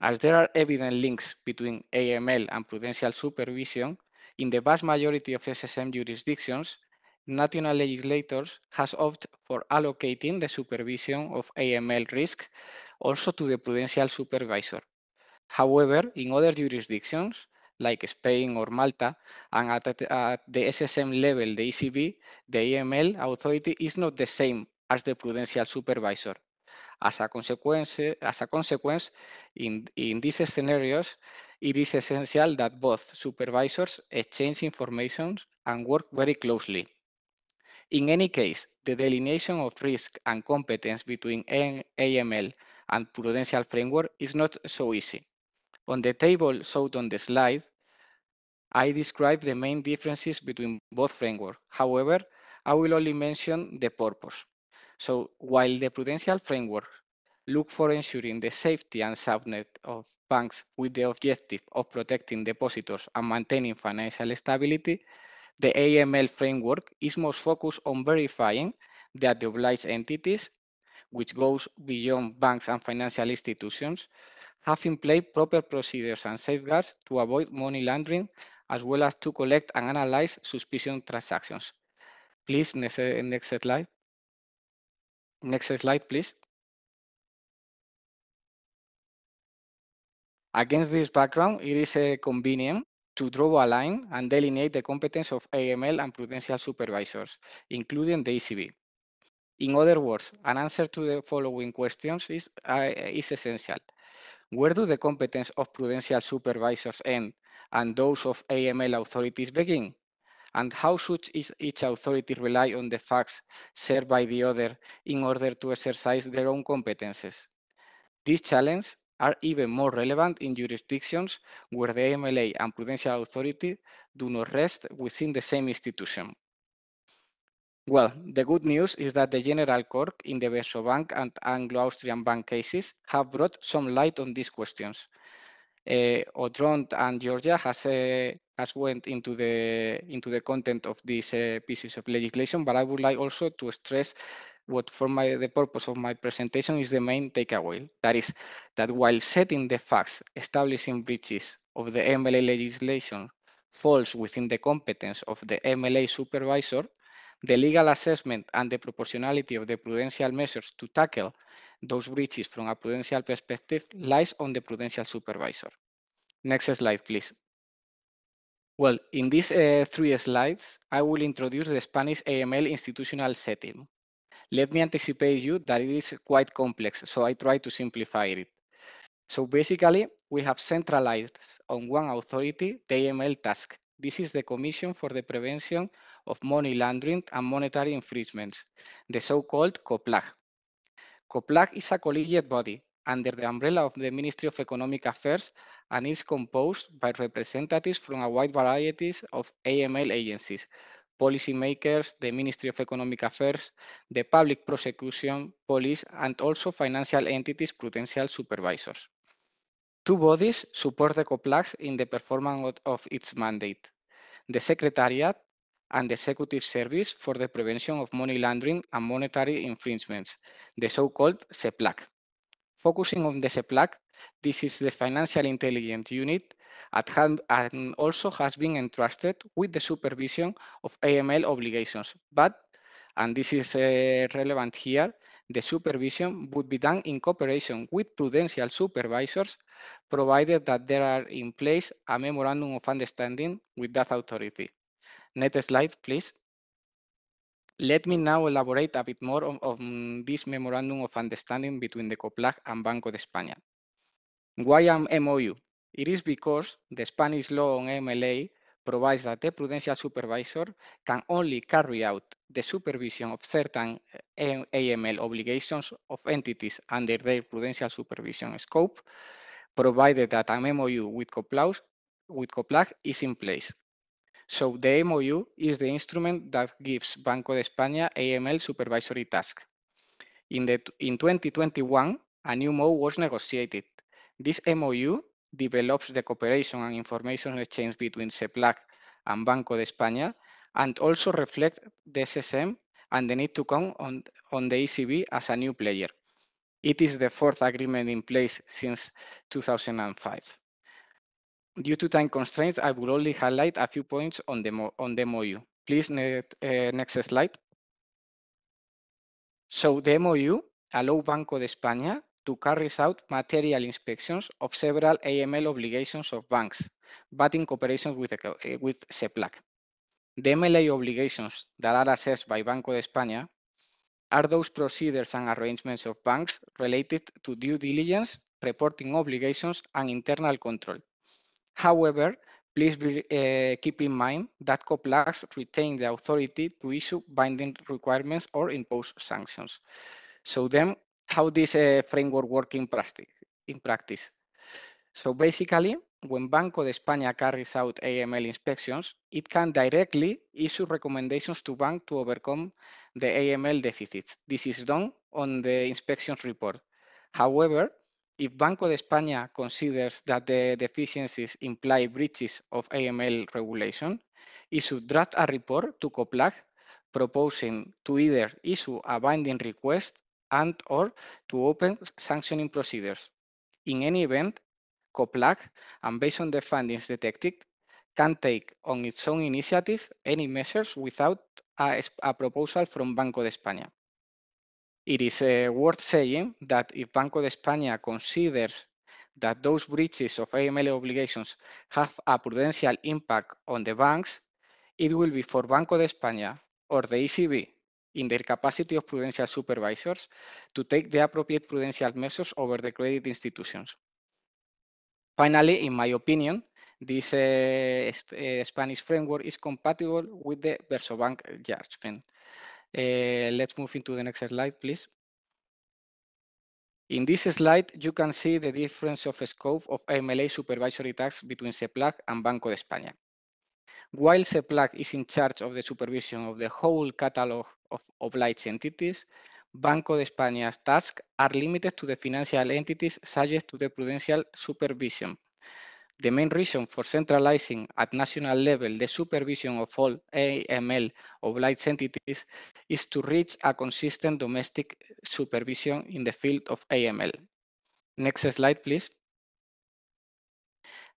As there are evident links between AML and prudential supervision, in the vast majority of SSM jurisdictions, national legislators has opted for allocating the supervision of AML risk also to the prudential supervisor. However, in other jurisdictions, like Spain or Malta, and at, at, the SSM level, the ECB, the AML authority is not the same as the prudential supervisor. As a consequence, as a consequence in, in these scenarios, it is essential that both supervisors exchange information and work very closely. In any case, the delineation of risk and competence between AML and prudential framework is not so easy. On the table showed on the slide, I describe the main differences between both frameworks. However, I will only mention the purpose. So while the prudential framework look for ensuring the safety and soundness of banks with the objective of protecting depositors and maintaining financial stability, the AML framework is most focused on verifying that the obliged entities, which goes beyond banks and financial institutions, have in place proper procedures and safeguards to avoid money laundering, as well as to collect and analyze suspicious transactions. Please, next, uh, next slide. Next slide, please. Against this background, it is uh, convenient to draw a line and delineate the competence of AML and prudential supervisors, including the ECB. In other words, an answer to the following questions is, uh, is essential. Where do the competence of prudential supervisors end and those of AML authorities begin? And how should each authority rely on the facts shared by the other in order to exercise their own competences? These challenges are even more relevant in jurisdictions where the MLA and Prudential Authority do not rest within the same institution. Well, the good news is that the General Court in the Versobank and Anglo-Austrian Bank cases have brought some light on these questions. Uh, Odron and Giorgia has uh, has went into the into the content of these uh, pieces of legislation, but I would like also to stress what for my the purpose of my presentation is the main takeaway. That is that while setting the facts establishing breaches of the MLA legislation falls within the competence of the MLA supervisor, the legal assessment and the proportionality of the prudential measures to tackle those breaches from a prudential perspective lies on the prudential supervisor. Next slide, please. Well, in these uh, three slides, I will introduce the Spanish AML institutional setting. Let me anticipate you that it is quite complex, so I try to simplify it. So basically, we have centralized on one authority the AML task. This is the Commission for the Prevention of Money Laundering and Monetary Infringements, the so-called COPLAG. COPLAG is a collegiate body under the umbrella of the Ministry of Economic Affairs and is composed by representatives from a wide variety of AML agencies, policymakers, the Ministry of Economic Affairs, the public prosecution, police, and also financial entities prudential supervisors. Two bodies support the COPLAGs in the performance of its mandate. The Secretariat and Executive Service for the Prevention of Money Laundering and Monetary Infringements, the so-called SEPBLAC. Focusing on the SEPBLAC, this is the Financial Intelligence Unit at hand and also has been entrusted with the supervision of AML obligations, but And this is uh, relevant here. The supervision would be done in cooperation with prudential supervisors, provided that there are in place a memorandum of understanding with that authority. Next slide, please. Let me now elaborate a bit more on, on this memorandum of understanding between the COPLAG and Banco de España. Why am MOU? It is because the Spanish law on MLA provides that the prudential supervisor can only carry out the supervision of certain eh, AML obligations of entities under their prudential supervision scope, provided that an MOU with COPLAG, with COPLAG is in place. So the MOU is the instrument that gives Banco de España AML supervisory task. In, the, in 2021, a new MOU was negotiated. This MOU develops the cooperation and information exchange between SEPBLAC and Banco de España and also reflect the SSM and the need to come on, on the ECB as a new player. It is the fourth agreement in place since 2005. Due to time constraints, I will only highlight a few points on the, on the MOU. Please, uh, next slide. So the MOU allow Banco de España to carry out material inspections of several AML obligations of banks, but in cooperation with, the, with SEPBLAC. The MLA obligations that are assessed by Banco de España are those procedures and arrangements of banks related to due diligence, reporting obligations, and internal control. However, please be, uh, keep in mind that COPLAGs retain the authority to issue binding requirements or impose sanctions. So then, how this uh, framework work in practice? In practice. So basically, when Banco de España carries out AML inspections, it can directly issue recommendations to bank to overcome the AML deficits. This is done on the inspections report. However, if Banco de España considers that the deficiencies imply breaches of AML regulation, it should draft a report to COPLAG proposing to either issue a binding request and or to open sanctioning procedures. In any event, COPLAG, and based on the findings detected, can take on its own initiative any measures without a, a proposal from Banco de España. It is uh, worth saying that if Banco de España considers that those breaches of AML obligations have a prudential impact on the banks, it will be for Banco de España or the ECB in their capacity of prudential supervisors to take the appropriate prudential measures over the credit institutions. Finally, in my opinion, this uh, Spanish framework is compatible with the Versobank judgment. Uh, let's move into the next slide, please. In this slide, you can see the difference of scope of MLA supervisory tasks between SEPBLAC and Banco de España. While SEPBLAC is in charge of the supervision of the whole catalog of obliged entities, Banco de España's tasks are limited to the financial entities subject to the prudential supervision. The main reason for centralizing at national level the supervision of all AML obliged entities is to reach a consistent domestic supervision in the field of AML. Next slide, please.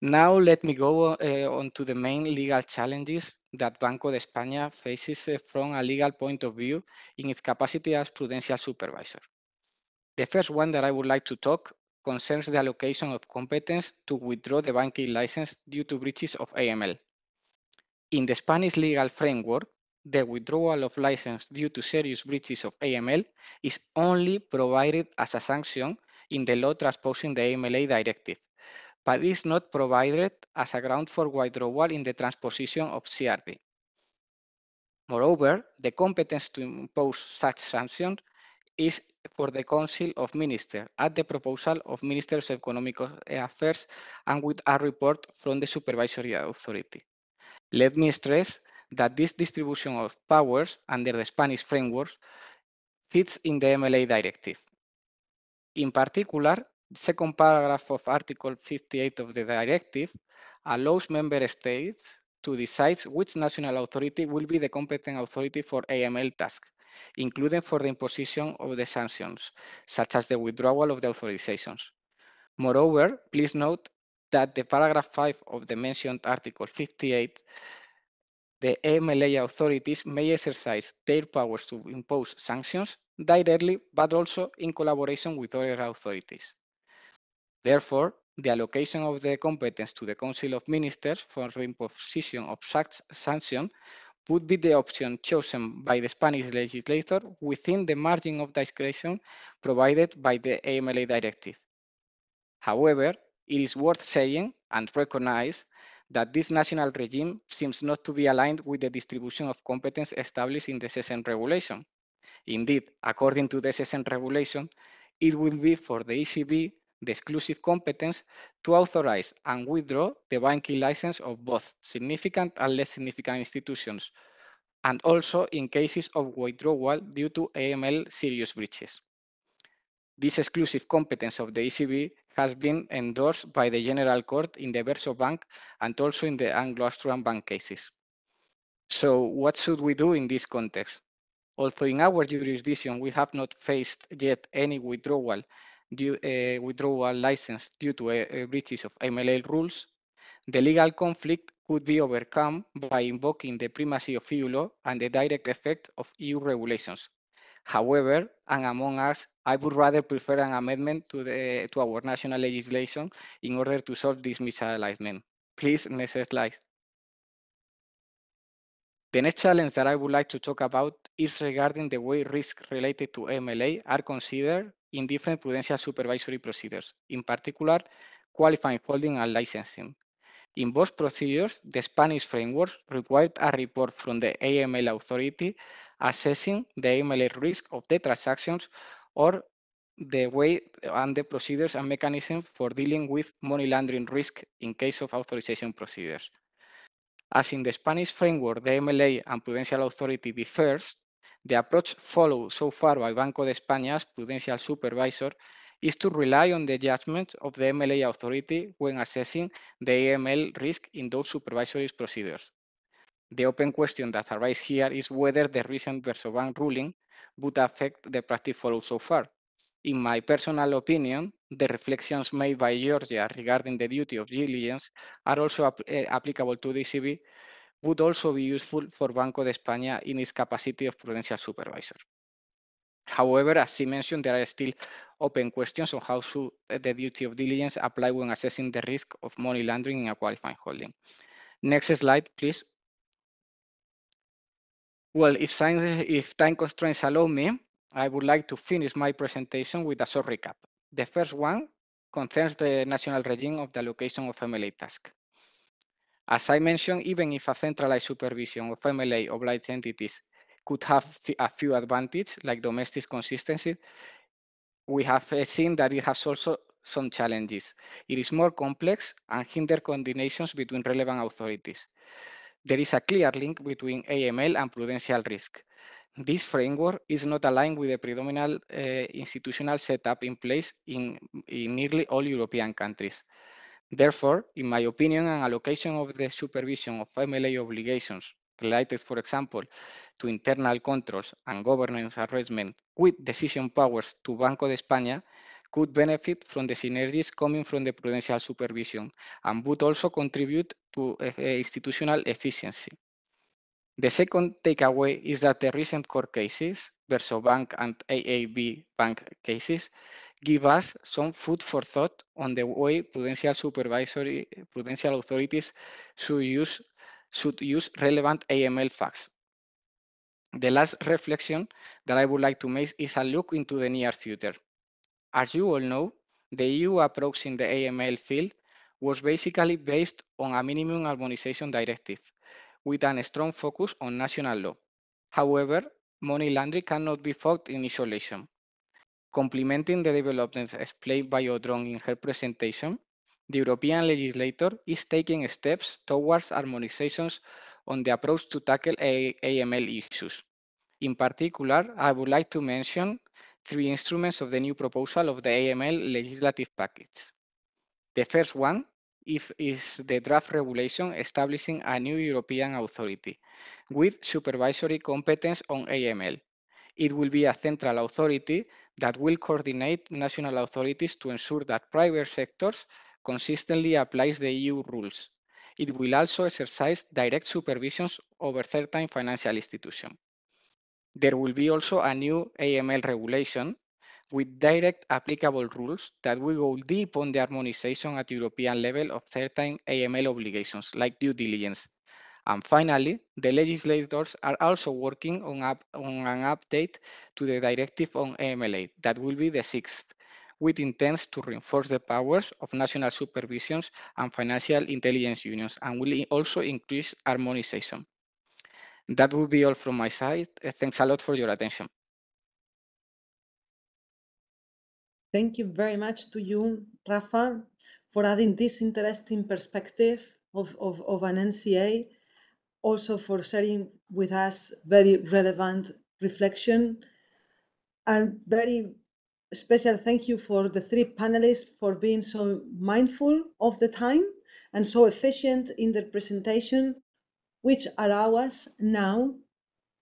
Now let me go uh, on to the main legal challenges that Banco de España faces uh, from a legal point of view in its capacity as prudential supervisor. The first one that I would like to talk concerns the allocation of competence to withdraw the banking license due to breaches of AML. In the Spanish legal framework, the withdrawal of license due to serious breaches of AML is only provided as a sanction in the law transposing the AMLA directive, but is not provided as a ground for withdrawal in the transposition of CRD. Moreover, the competence to impose such sanctions is for the Council of Ministers at the proposal of Ministers of Economic Affairs and with a report from the supervisory authority. Let me stress that this distribution of powers under the Spanish framework fits in the MLA directive. In particular, the second paragraph of Article 58 of the directive allows member states to decide which national authority will be the competent authority for AML tasks including for the imposition of the sanctions, such as the withdrawal of the authorizations. Moreover, please note that the paragraph 5 of the mentioned Article 58 the AMLA authorities may exercise their powers to impose sanctions directly, but also in collaboration with other authorities. Therefore, the allocation of the competence to the Council of Ministers for the imposition of such sanction would be the option chosen by the Spanish legislator within the margin of discretion provided by the AMLA directive. However, it is worth saying and recognize that this national regime seems not to be aligned with the distribution of competence established in the SSM regulation. Indeed, according to the SSM regulation, it will be for the ECB the exclusive competence to authorize and withdraw the banking license of both significant and less significant institutions, and also in cases of withdrawal due to AML serious breaches. This exclusive competence of the ECB has been endorsed by the General Court in the Versobank and also in the Anglo-Austrian bank cases. So what should we do in this context? Although in our jurisdiction we have not faced yet any withdrawal due, uh, withdrawal license due to uh, breaches of AML rules, the legal conflict could be overcome by invoking the primacy of EU law and the direct effect of EU regulations. However, and among us, I would rather prefer an amendment to, the, to our national legislation in order to solve this misalignment. Please, next slide. The next challenge that I would like to talk about is regarding the way risks related to MLA are considered in different prudential supervisory procedures, in particular, qualifying holding and licensing. In both procedures, the Spanish framework required a report from the AML authority assessing the AML risk of the transactions or the way and the procedures and mechanisms for dealing with money laundering risk in case of authorization procedures. As in the Spanish framework, the MLA and Prudential Authority differs, the approach followed so far by Banco de España's prudential supervisor is to rely on the judgment of the MLA authority when assessing the AML risk in those supervisory procedures. The open question that arises here is whether the recent Versobank ruling would affect the practice followed so far. In my personal opinion, the reflections made by Giorgia regarding the duty of diligence are also ap uh, applicable to ECB, would also be useful for Banco de España in its capacity of prudential supervisor. However, as he mentioned, there are still open questions on how should the duty of diligence apply when assessing the risk of money laundering in a qualifying holding. Next slide, please. Well, if, science, if time constraints allow me, I would like to finish my presentation with a short recap. The first one concerns the national regime of the allocation of MLA task. As I mentioned, even if a centralized supervision of MLA obliged entities could have a few advantages, like domestic consistency, we have uh, seen that it has also some challenges. It is more complex and hinder coordinations between relevant authorities. There is a clear link between AML and prudential risk. This framework is not aligned with the predominant uh, institutional setup in place in, in nearly all European countries. Therefore, in my opinion, an allocation of the supervision of MLA obligations related, for example, to internal controls and governance arrangement with decision powers to Banco de España could benefit from the synergies coming from the prudential supervision and would also contribute to uh, institutional efficiency. The second takeaway is that the recent court cases, Versobank and AAB Bank cases, give us some food for thought on the way prudential supervisory prudential authorities should use should use relevant AML facts. The last reflection that I would like to make is a look into the near future. As you all know, the EU approach in the AML field was basically based on a minimum harmonization directive with a strong focus on national law. However, money laundering cannot be fought in isolation. Complementing the developments explained by Audron in her presentation, the European legislator is taking steps towards harmonizations on the approach to tackle AML issues. In particular, I would like to mention three instruments of the new proposal of the AML legislative package. The first one is the draft regulation establishing a new European authority with supervisory competence on AML. It will be a central authority that will coordinate national authorities to ensure that private sectors consistently applies the EU rules. it will also exercise direct supervisions over certain financial institutions. There will be also a new AML regulation with direct applicable rules that will go deep on the harmonization at European level of certain AML obligations like due diligence. And finally, the legislators are also working on, up, on an update to the directive on AML that will be the sixth, which intends to reinforce the powers of national supervisions and financial intelligence unions and will also increase harmonization. That would be all from my side. Thanks a lot for your attention. Thank you very much to you, Rafa, for adding this interesting perspective of, of, of an NCA, also for sharing with us very relevant reflection. And very special thank you for the three panelists for being so mindful of the time and so efficient in their presentation which allow us now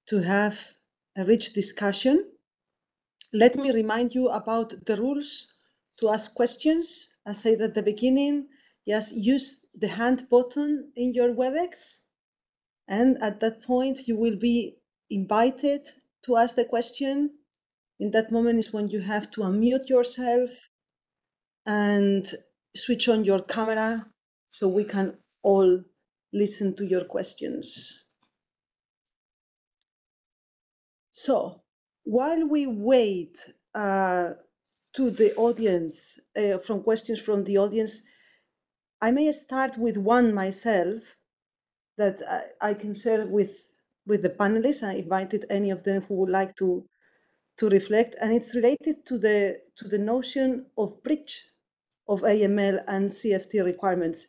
to have a rich discussion. Let me remind you about the rules to ask questions. I said at the beginning, just use the hand button in your WebEx. And at that point, you will be invited to ask the question. In that moment is when you have to unmute yourself and switch on your camera so we can all listen to your questions. So while we wait uh, to the audience, uh, from questions from the audience, I may start with one myself that I, I can share with, with the panelists. I invited any of them who would like to, to reflect, and it's related to the, to the notion of breach of AML and CFT requirements.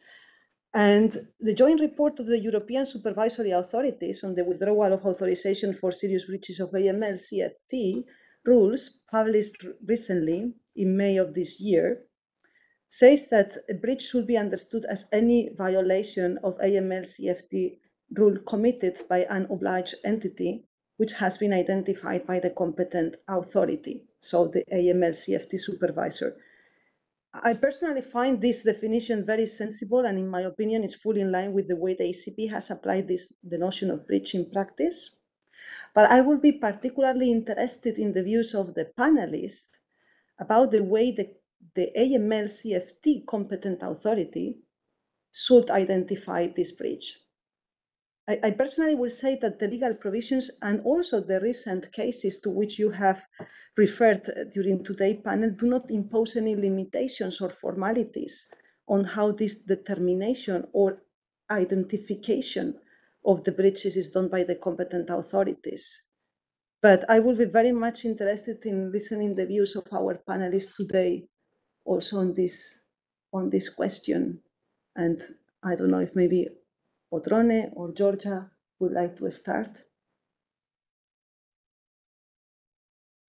And the joint report of the European supervisory authorities on the withdrawal of authorization for serious breaches of AML CFT rules, published recently in May of this year, says that a breach should be understood as any violation of AML CFT rule committed by an obliged entity which has been identified by the competent authority, so the AML CFT supervisor. I personally find this definition very sensible, and in my opinion, it's fully in line with the way the ECB has applied this the notion of breach in practice. But I will be particularly interested in the views of the panelists about the way the, the AML CFT competent authority should identify this breach. I, I, personally will say that the legal provisions and also the recent cases to which you have referred uh, during today's panel do not impose any limitations or formalities on how this determination or identification of the breaches is done by the competent authorities. But I will be very much interested in listening the views of our panelists today also on this on this question. And I don't know if maybe Odrone or Giorgia would like to start?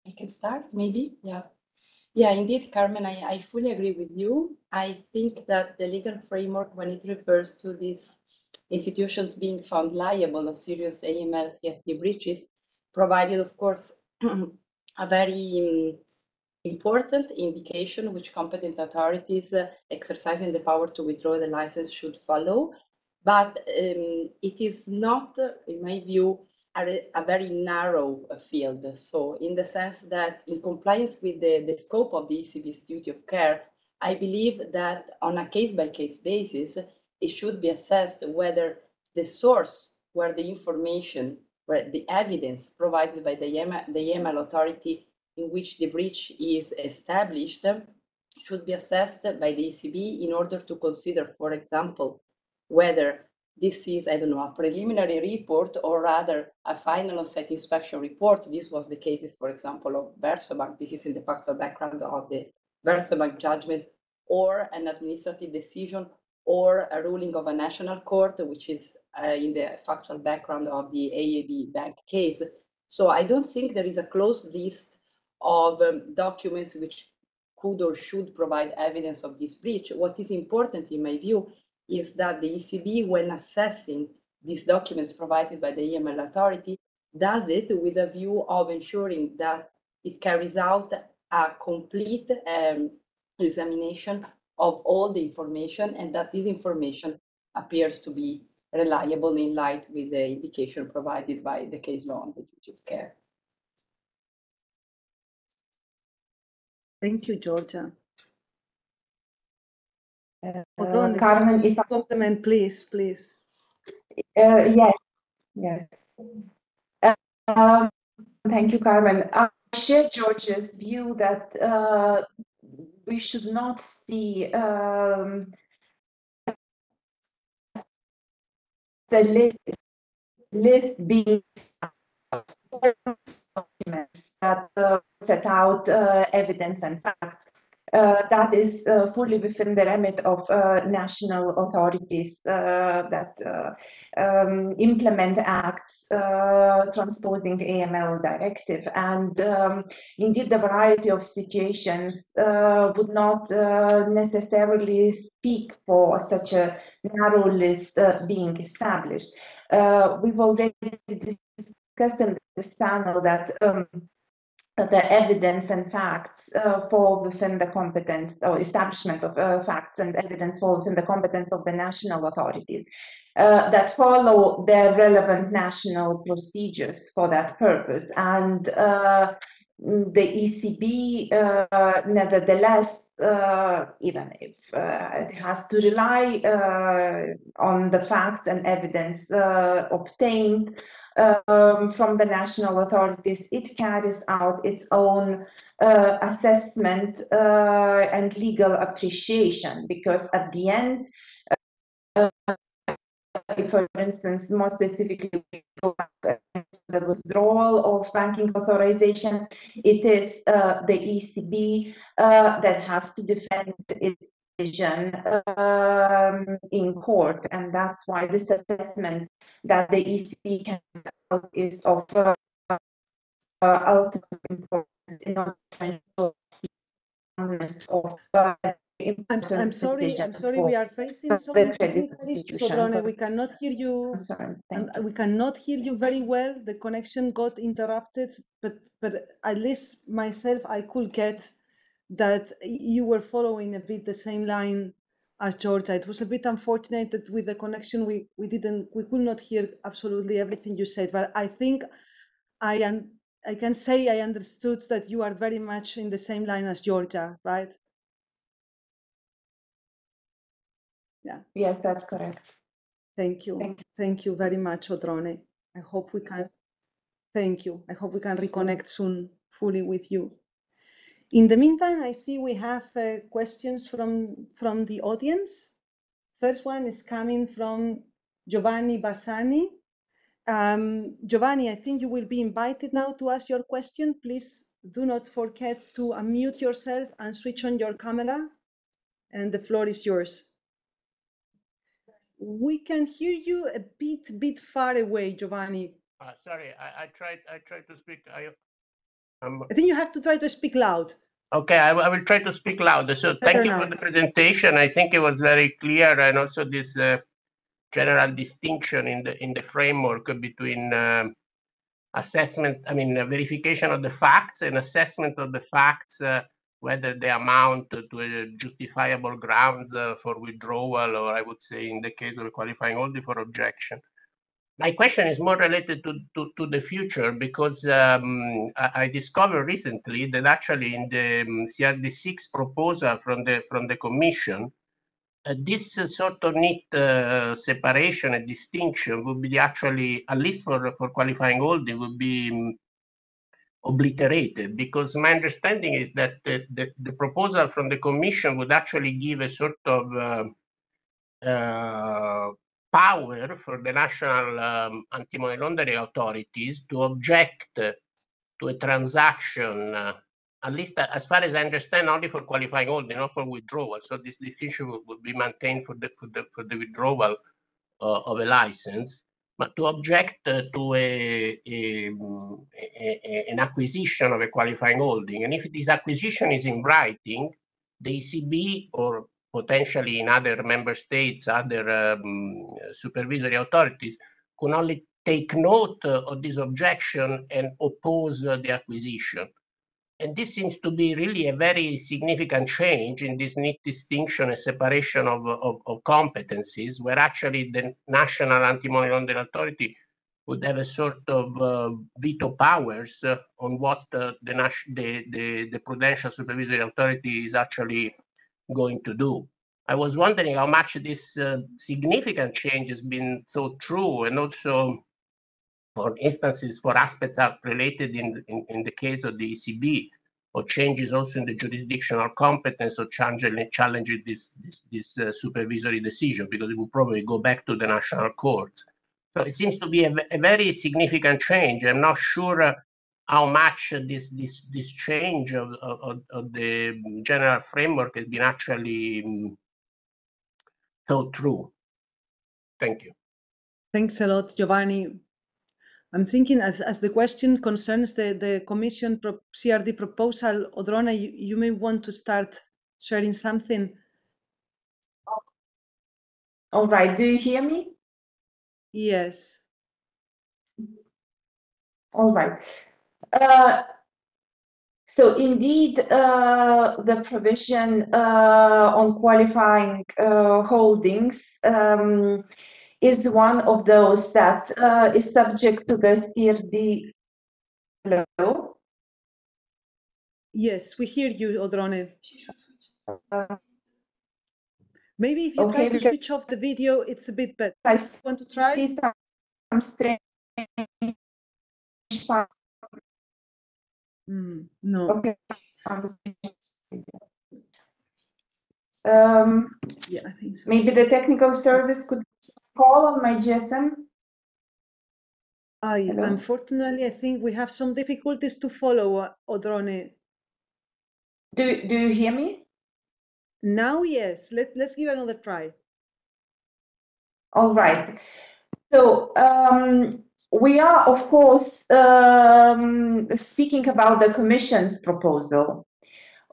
I can start, maybe. Yeah. Yeah, indeed, Carmen, I, I fully agree with you. I think that the legal framework, when it refers to these institutions being found liable of serious AML CFT breaches, provided, of course, a very um, important indication which competent authorities uh, exercising the power to withdraw the license should follow but um, it is not, in my view, a, a, very narrow field. So in the sense that in compliance with the, the scope of the ECB's duty of care, I believe that on a case-by-case -case basis, it should be assessed whether the source where the information, where the evidence provided by the AML, the AML authority in which the breach is established should be assessed by the ECB in order to consider, for example, whether this is, I don't know, a preliminary report or rather a final on-site inspection report. This was the cases, for example, of Versobank. This is in the factual background of the Versobank judgment or an administrative decision or a ruling of a national court, which is uh, in the factual background of the AAB bank case. So I don't think there is a closed list of um, documents which could or should provide evidence of this breach. What is important, in my view, is that the ECB, when assessing these documents provided by the AML authority, does it with a view of ensuring that it carries out a complete um, examination of all the information and that this information appears to be reliable in light with the indication provided by the case law on the duty of care. Thank you, Giorgia. Uh, Odrone, Carmen, if I compliment, please, please. Uh, yes, yes. Uh, um, thank you, Carmen. I share George's view that uh, we should not see um, the list, list being documents that uh, set out uh, evidence and facts. Uh, that is uh, fully within the remit of uh, national authorities that um, implement acts transposing AML directive. And um, indeed, the variety of situations would not necessarily speak for such a narrow list being established. we've already discussed in this panel that um, the evidence and facts uh, fall within the competence or establishment of uh, facts and evidence fall within the competence of the national authorities uh, that follow the relevant national procedures for that purpose. And uh, the ECB, uh, nevertheless, uh, even if it has to rely on the facts and evidence obtained um, from the national authorities, it carries out its own uh, assessment uh, and legal appreciation because at the end, uh, for instance, more specifically the withdrawal of banking authorization, it is uh, the ECB uh, that has to defend its decision um, in court, and that's why this assessment that the ECB can out is of uh, uh, ultimate importance in order of uh, I'm, I'm sorry, I'm sorry, we are facing some technical issues. We cannot hear you. Sorry, and we cannot hear you very well. The connection got interrupted, but but at least myself, I could get that you were following a bit the same line as Giorgia. It was a bit unfortunate that with the connection we, we didn't we could not hear absolutely everything you said, but I think I am I can say I understood that you are very much in the same line as Giorgia, right? Yeah. Yes, that's correct. Thank you. Thank you, Thank you very much, Odrone. I hope we can thank you. I hope we can reconnect soon fully with you. In the meantime, I see we have uh, questions from, from the audience. First one is coming from Giovanni Bassani. Um, Giovanni, I think you will be invited now to ask your question. Please do not forget to unmute yourself and switch on your camera. And the floor is yours. We can hear you a bit, bit far away, Giovanni. Uh, sorry, I, I tried. I tried to speak. I, um, I think you have to try to speak loud. Okay, I, I will try to speak louder. So thank you for the presentation. I think it was very clear, and also this uh, general distinction in the in the framework between uh, assessment. I mean, verification of the facts and assessment of the facts, uh, whether they amount to, to justifiable grounds uh, for withdrawal, or I would say, in the case of qualifying only for objection my question is more related to, to, to the future because um, I, I, discovered recently that actually in the um, CRD6 proposal from the from the Commission, uh, this uh, sort of neat uh, separation and distinction would be actually, at least for, for qualifying holding, would be um, obliterated because my understanding is that the, the, the, proposal from the Commission would actually give a sort of uh, uh power for the national um, anti-money laundering authorities to object to a transaction, uh, at least uh, as far as I understand, only for qualifying holding, not for withdrawal. So this distinction would, would be maintained for the for the for the withdrawal uh, of a license, but to object uh, to a, a, a, an acquisition of a qualifying holding, and if this acquisition is in writing, the ECB or potentially in other member states, other um, supervisory authorities, can only take note of this objection and oppose the acquisition. and this seems to be really a very significant change in this neat distinction and separation of, of, of competencies, where actually the National Anti-Money Laundering Authority would have a sort of uh, veto powers uh, on what uh, the, the, the, the, Prudential Supervisory Authority is actually going to do. I was wondering how much this uh, significant change has been thought through and also for instances, for aspects are related in, in, in the case of the ECB, or changes also in the jurisdictional competence or challenging, challenging this, this, this uh, supervisory decision, because it will probably go back to the national courts. So it seems to be a, a very significant change. I'm not sure uh, how much this this this change of, of, of, the general framework has been actually um, thought through. Thank you. Thanks a lot, Giovanni. I'm thinking as, as the question concerns the, the Commission pro CRD proposal, Odrona, you, you may want to start sharing something. All right. Do you hear me? Yes. All right. Uh, so indeed, uh, the provision uh, on qualifying uh, holdings um, is one of those that uh, is subject to the CRD law. Yes, we hear you, Odrone. Maybe if you okay, try to switch off the video, it's a bit better. I want to try? Some strange mm, no. Okay. Um, yeah, I think so. Maybe the technical service could call on my GSM? I, unfortunately, I think we have some difficulties to follow uh, Odrone. Do, do you hear me? Now, yes. Let, let's give another try. All right. So um, we are, of course, um, speaking about the Commission's proposal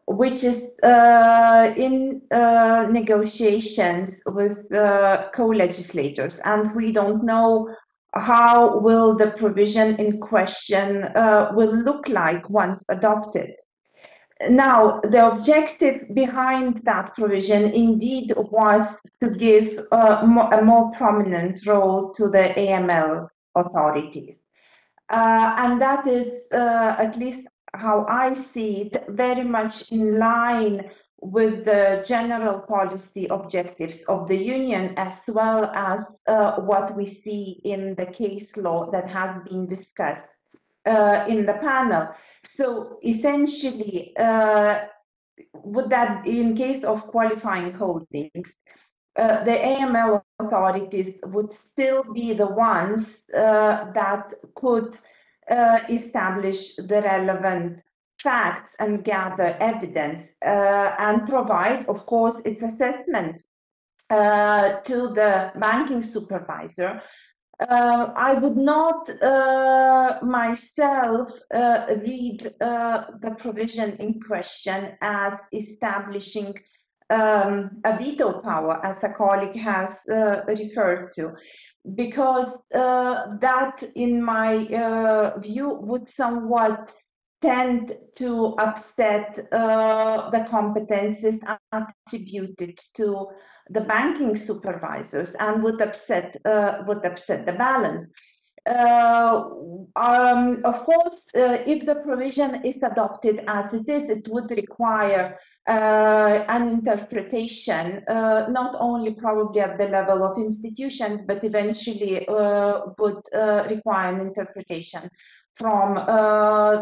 which is uh, in uh, negotiations with uh, co-legislators, and we don't know how will the provision in question uh, will look like once adopted. Now, the objective behind that provision indeed was to give uh, a more prominent role to the AML authorities. Uh, and that is, at least how I see it, very much in line with the general policy objectives of the union as well as uh, what we see in the case law that has been discussed uh, in the panel. So essentially, uh, would that in case of qualifying holdings, uh, the AML authorities would still be the ones uh, that could uh, establish the relevant facts and gather evidence uh, and provide, of course, its assessment uh, to the banking supervisor. I would not myself read the provision in question as establishing um, a veto power, as a colleague has referred to because uh, that, in my uh, view, would somewhat tend to upset uh, the competences attributed to the banking supervisors and would upset uh, would upset the balance. Uh, um, of course, uh, if the provision is adopted as it is, it would require uh, an interpretation, uh, not only probably at the level of institutions, but eventually uh, would require an interpretation from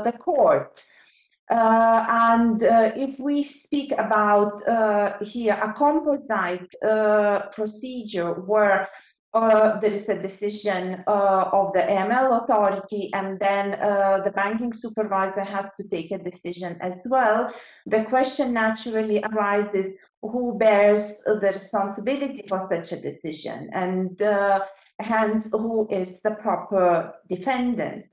the court. and if we speak about here a composite procedure where uh, there is a decision uh, of the AML authority, and then uh, the banking supervisor has to take a decision as well. The question naturally arises who bears the responsibility for such a decision, and uh, hence who is the proper defendant.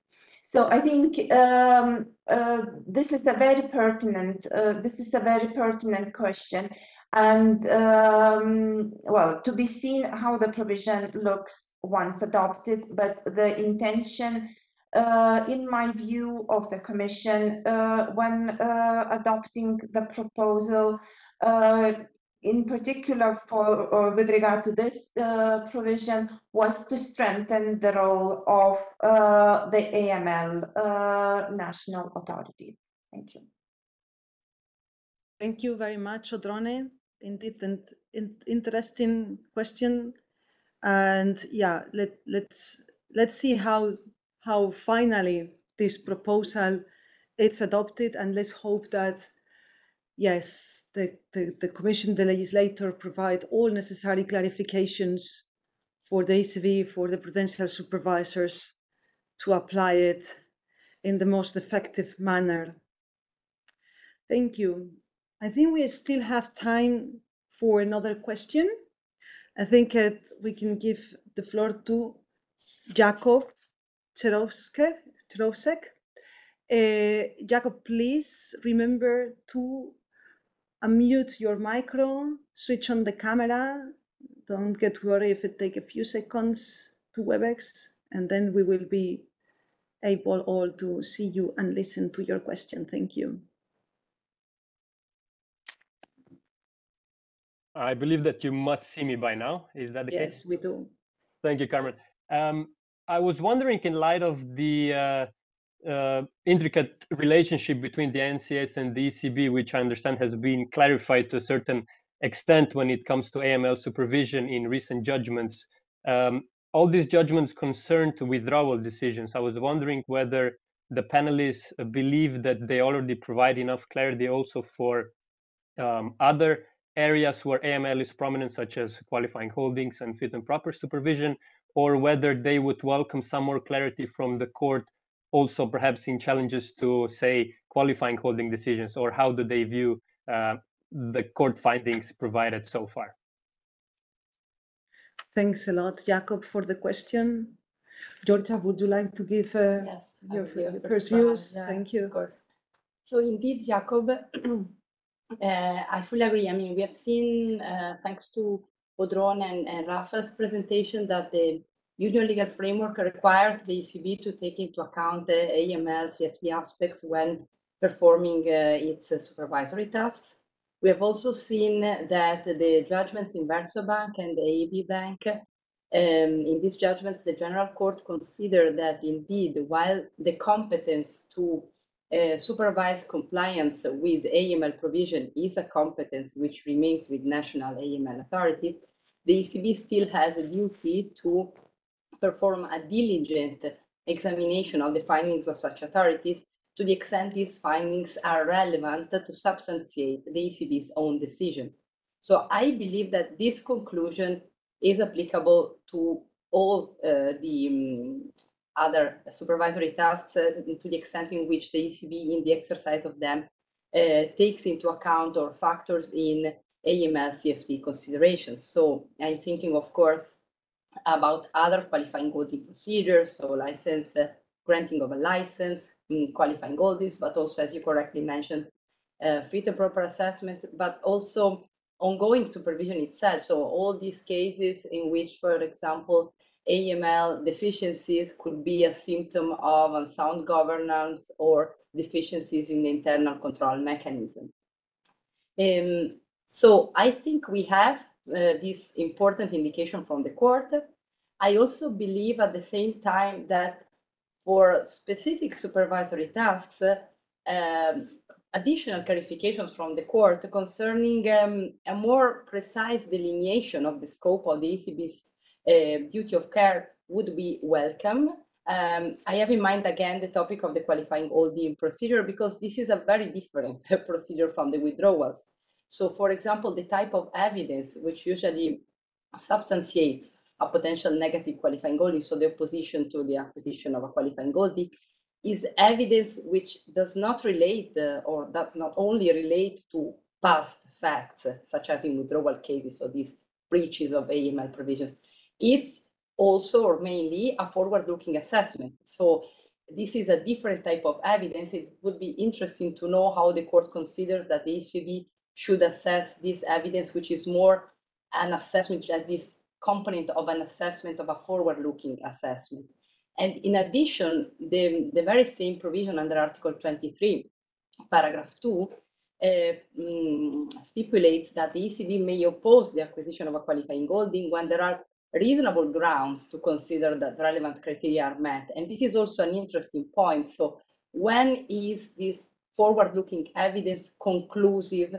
So I think um, uh, this is a very pertinent. Uh, this is a very pertinent question, and um, well, to be seen how the provision looks once adopted, but the intention uh, in my view of the Commission, uh, when uh, adopting the proposal, uh, in particular for or with regard to this uh, provision, was to strengthen the role of uh, the AML national authorities. Thank you. Thank you very much, Odrone. Indeed, an in, interesting question. And yeah, let, let's let's see how how finally this proposal it's adopted and let's hope that yes the, the, the commission the legislator provide all necessary clarifications for the ECB for the prudential supervisors to apply it in the most effective manner thank you i think we still have time for another question i think we can give the floor to jakob Cherovsek. Uh, Jakob, please remember to unmute your micro, switch on the camera. Don't get worried if it takes a few seconds to WebEx, and then we will be able all to see you and listen to your question. Thank you. I believe that you must see me by now. Is that the yes, case? Yes, we do. Thank you, Carmen. Um, I was wondering, in light of the uh, uh, intricate relationship between the NCS and the ECB, which I understand has been clarified to a certain extent when it comes to AML supervision in recent judgments. Um, all these judgments concerned withdrawal decisions. I was wondering whether the panelists believe that they already provide enough clarity also for um, other areas where AML is prominent, such as qualifying holdings and fit and proper supervision, or whether they would welcome some more clarity from the court also perhaps in challenges to say qualifying holding decisions or how do they view uh, the court findings provided so far? Thanks a lot jakob for the question. Giorgia would you like to give uh, yes, your, your first views? yeah, thank you. of course. So indeed jakob uh, i fully agree i mean we have seen uh, thanks to Odrone and, and Rafa's presentation that the Union legal framework requires the ECB to take into account the AML CFT aspects when performing uh, its uh, supervisory tasks. We have also seen that the judgments in Versobank and the AAB Bank, um, in these judgments, the General Court considered that indeed, while the competence to uh, supervise compliance with AML provision is a competence which remains with national AML authorities, the ECB still has a duty to perform a diligent examination of the findings of such authorities to the extent these findings are relevant to substantiate the ECB's own decision. So I believe that this conclusion is applicable to all uh, the um, other supervisory tasks uh, to the extent in which the ECB, in the exercise of them, uh, takes into account or factors in AML CFT considerations. So I'm thinking, of course, about other qualifying holding procedures, so license, uh, granting of a license, um, qualifying holdings, but also, as you correctly mentioned, uh, fit and proper assessments, but also ongoing supervision itself. So all these cases in which, for example, AML deficiencies could be a symptom of unsound governance or deficiencies in the internal control mechanism. Um, so I think we have uh, this important indication from the court. I also believe at the same time that for specific supervisory tasks, uh, um, additional clarifications from the court concerning um, a more precise delineation of the scope of the ECB's duty of care would be welcome. Um, I have in mind again the topic of the qualifying holding procedure because this is a very different procedure from the withdrawals. So for example, the type of evidence which usually substantiates a potential negative qualifying holding, so the opposition to the acquisition of a qualifying holding, is evidence which does not relate uh, or does not only relate to past facts, uh, such as in withdrawal cases or these breaches of AML provisions. It's also or mainly a forward-looking assessment. So this is a different type of evidence. It would be interesting to know how the court considers that the ECB should assess this evidence, which is more an assessment as this component of an assessment of a forward-looking assessment. And in addition, the, the very same provision under Article 23, paragraph 2, uh, um, stipulates that the ECB may oppose the acquisition of a qualifying holding when there are reasonable grounds to consider that relevant criteria are met. And this is also an interesting point. So when is this forward-looking evidence conclusive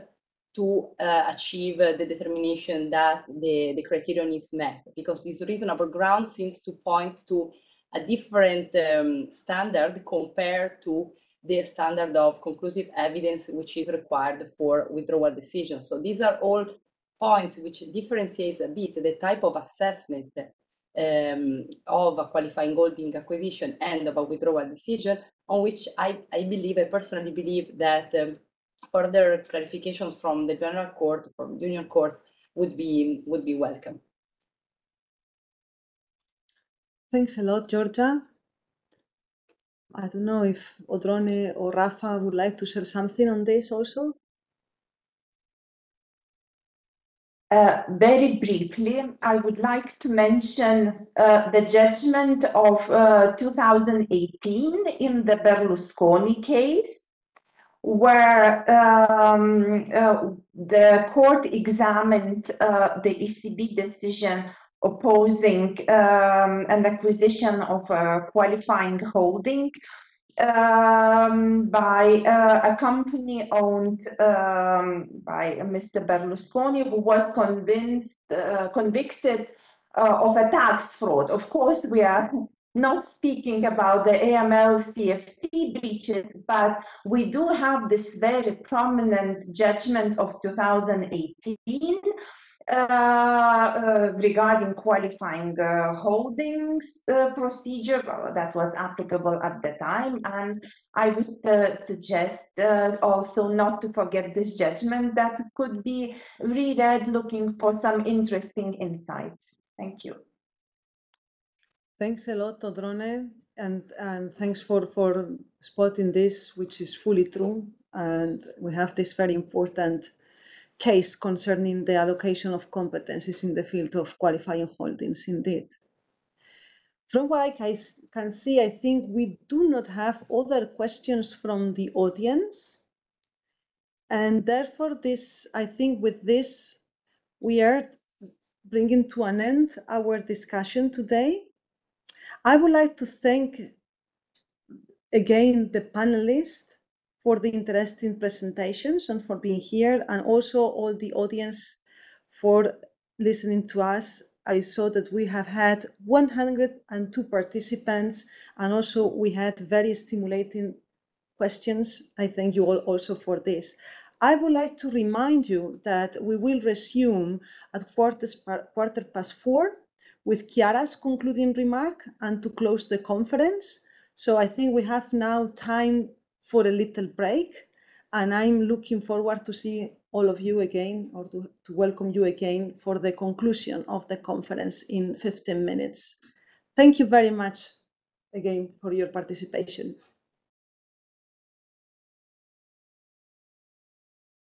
to uh, achieve uh, the determination that the, the criterion is met? Because this reasonable ground seems to point to a different um, standard compared to the standard of conclusive evidence which is required for withdrawal decisions. So these are all points which differentiates a bit the type of assessment um, of a qualifying holding acquisition and of a withdrawal decision on which I, I believe, I personally believe that um, further clarifications from the general court, from union courts would be, would be welcome. Thanks a lot, Giorgia. I don't know if Odrone or Rafa would like to share something on this also. Uh, very briefly, I would like to mention uh, the judgment of uh, 2018 in the Berlusconi case, where um, uh, the court examined uh, the ECB decision opposing um, an acquisition of a qualifying holding um, by uh, a company owned um, by Mr. Berlusconi, who was convinced, uh, convicted uh, of a tax fraud. Of course, we are not speaking about the AML CFT breaches, but we do have this very prominent judgment of 2018 uh, uh, Uh, uh, regarding qualifying uh, holdings uh, procedure that was applicable at the time. And I would suggest also not to forget this judgment that could be reread looking for some interesting insights. Thank you. Thanks a lot, Odrone, and, and thanks for, for spotting this, which is fully true. And we have this very important case concerning the allocation of competencies in the field of qualifying holdings, indeed. From what I can see, I think we do not have other questions from the audience. And therefore, this, I think with this, we are bringing to an end our discussion today. I would like to thank again the panelists for the interesting presentations and for being here, and also all the audience for listening to us. I saw that we have had 102 participants, and also we had very stimulating questions. I thank you all also for this. I would like to remind you that we will resume at quarter, past four with Chiara's concluding remark and to close the conference. So I think we have now time for a little break. And I'm looking forward to see all of you again or to, to welcome you again for the conclusion of the conference in 15 minutes. Thank you very much again for your participation.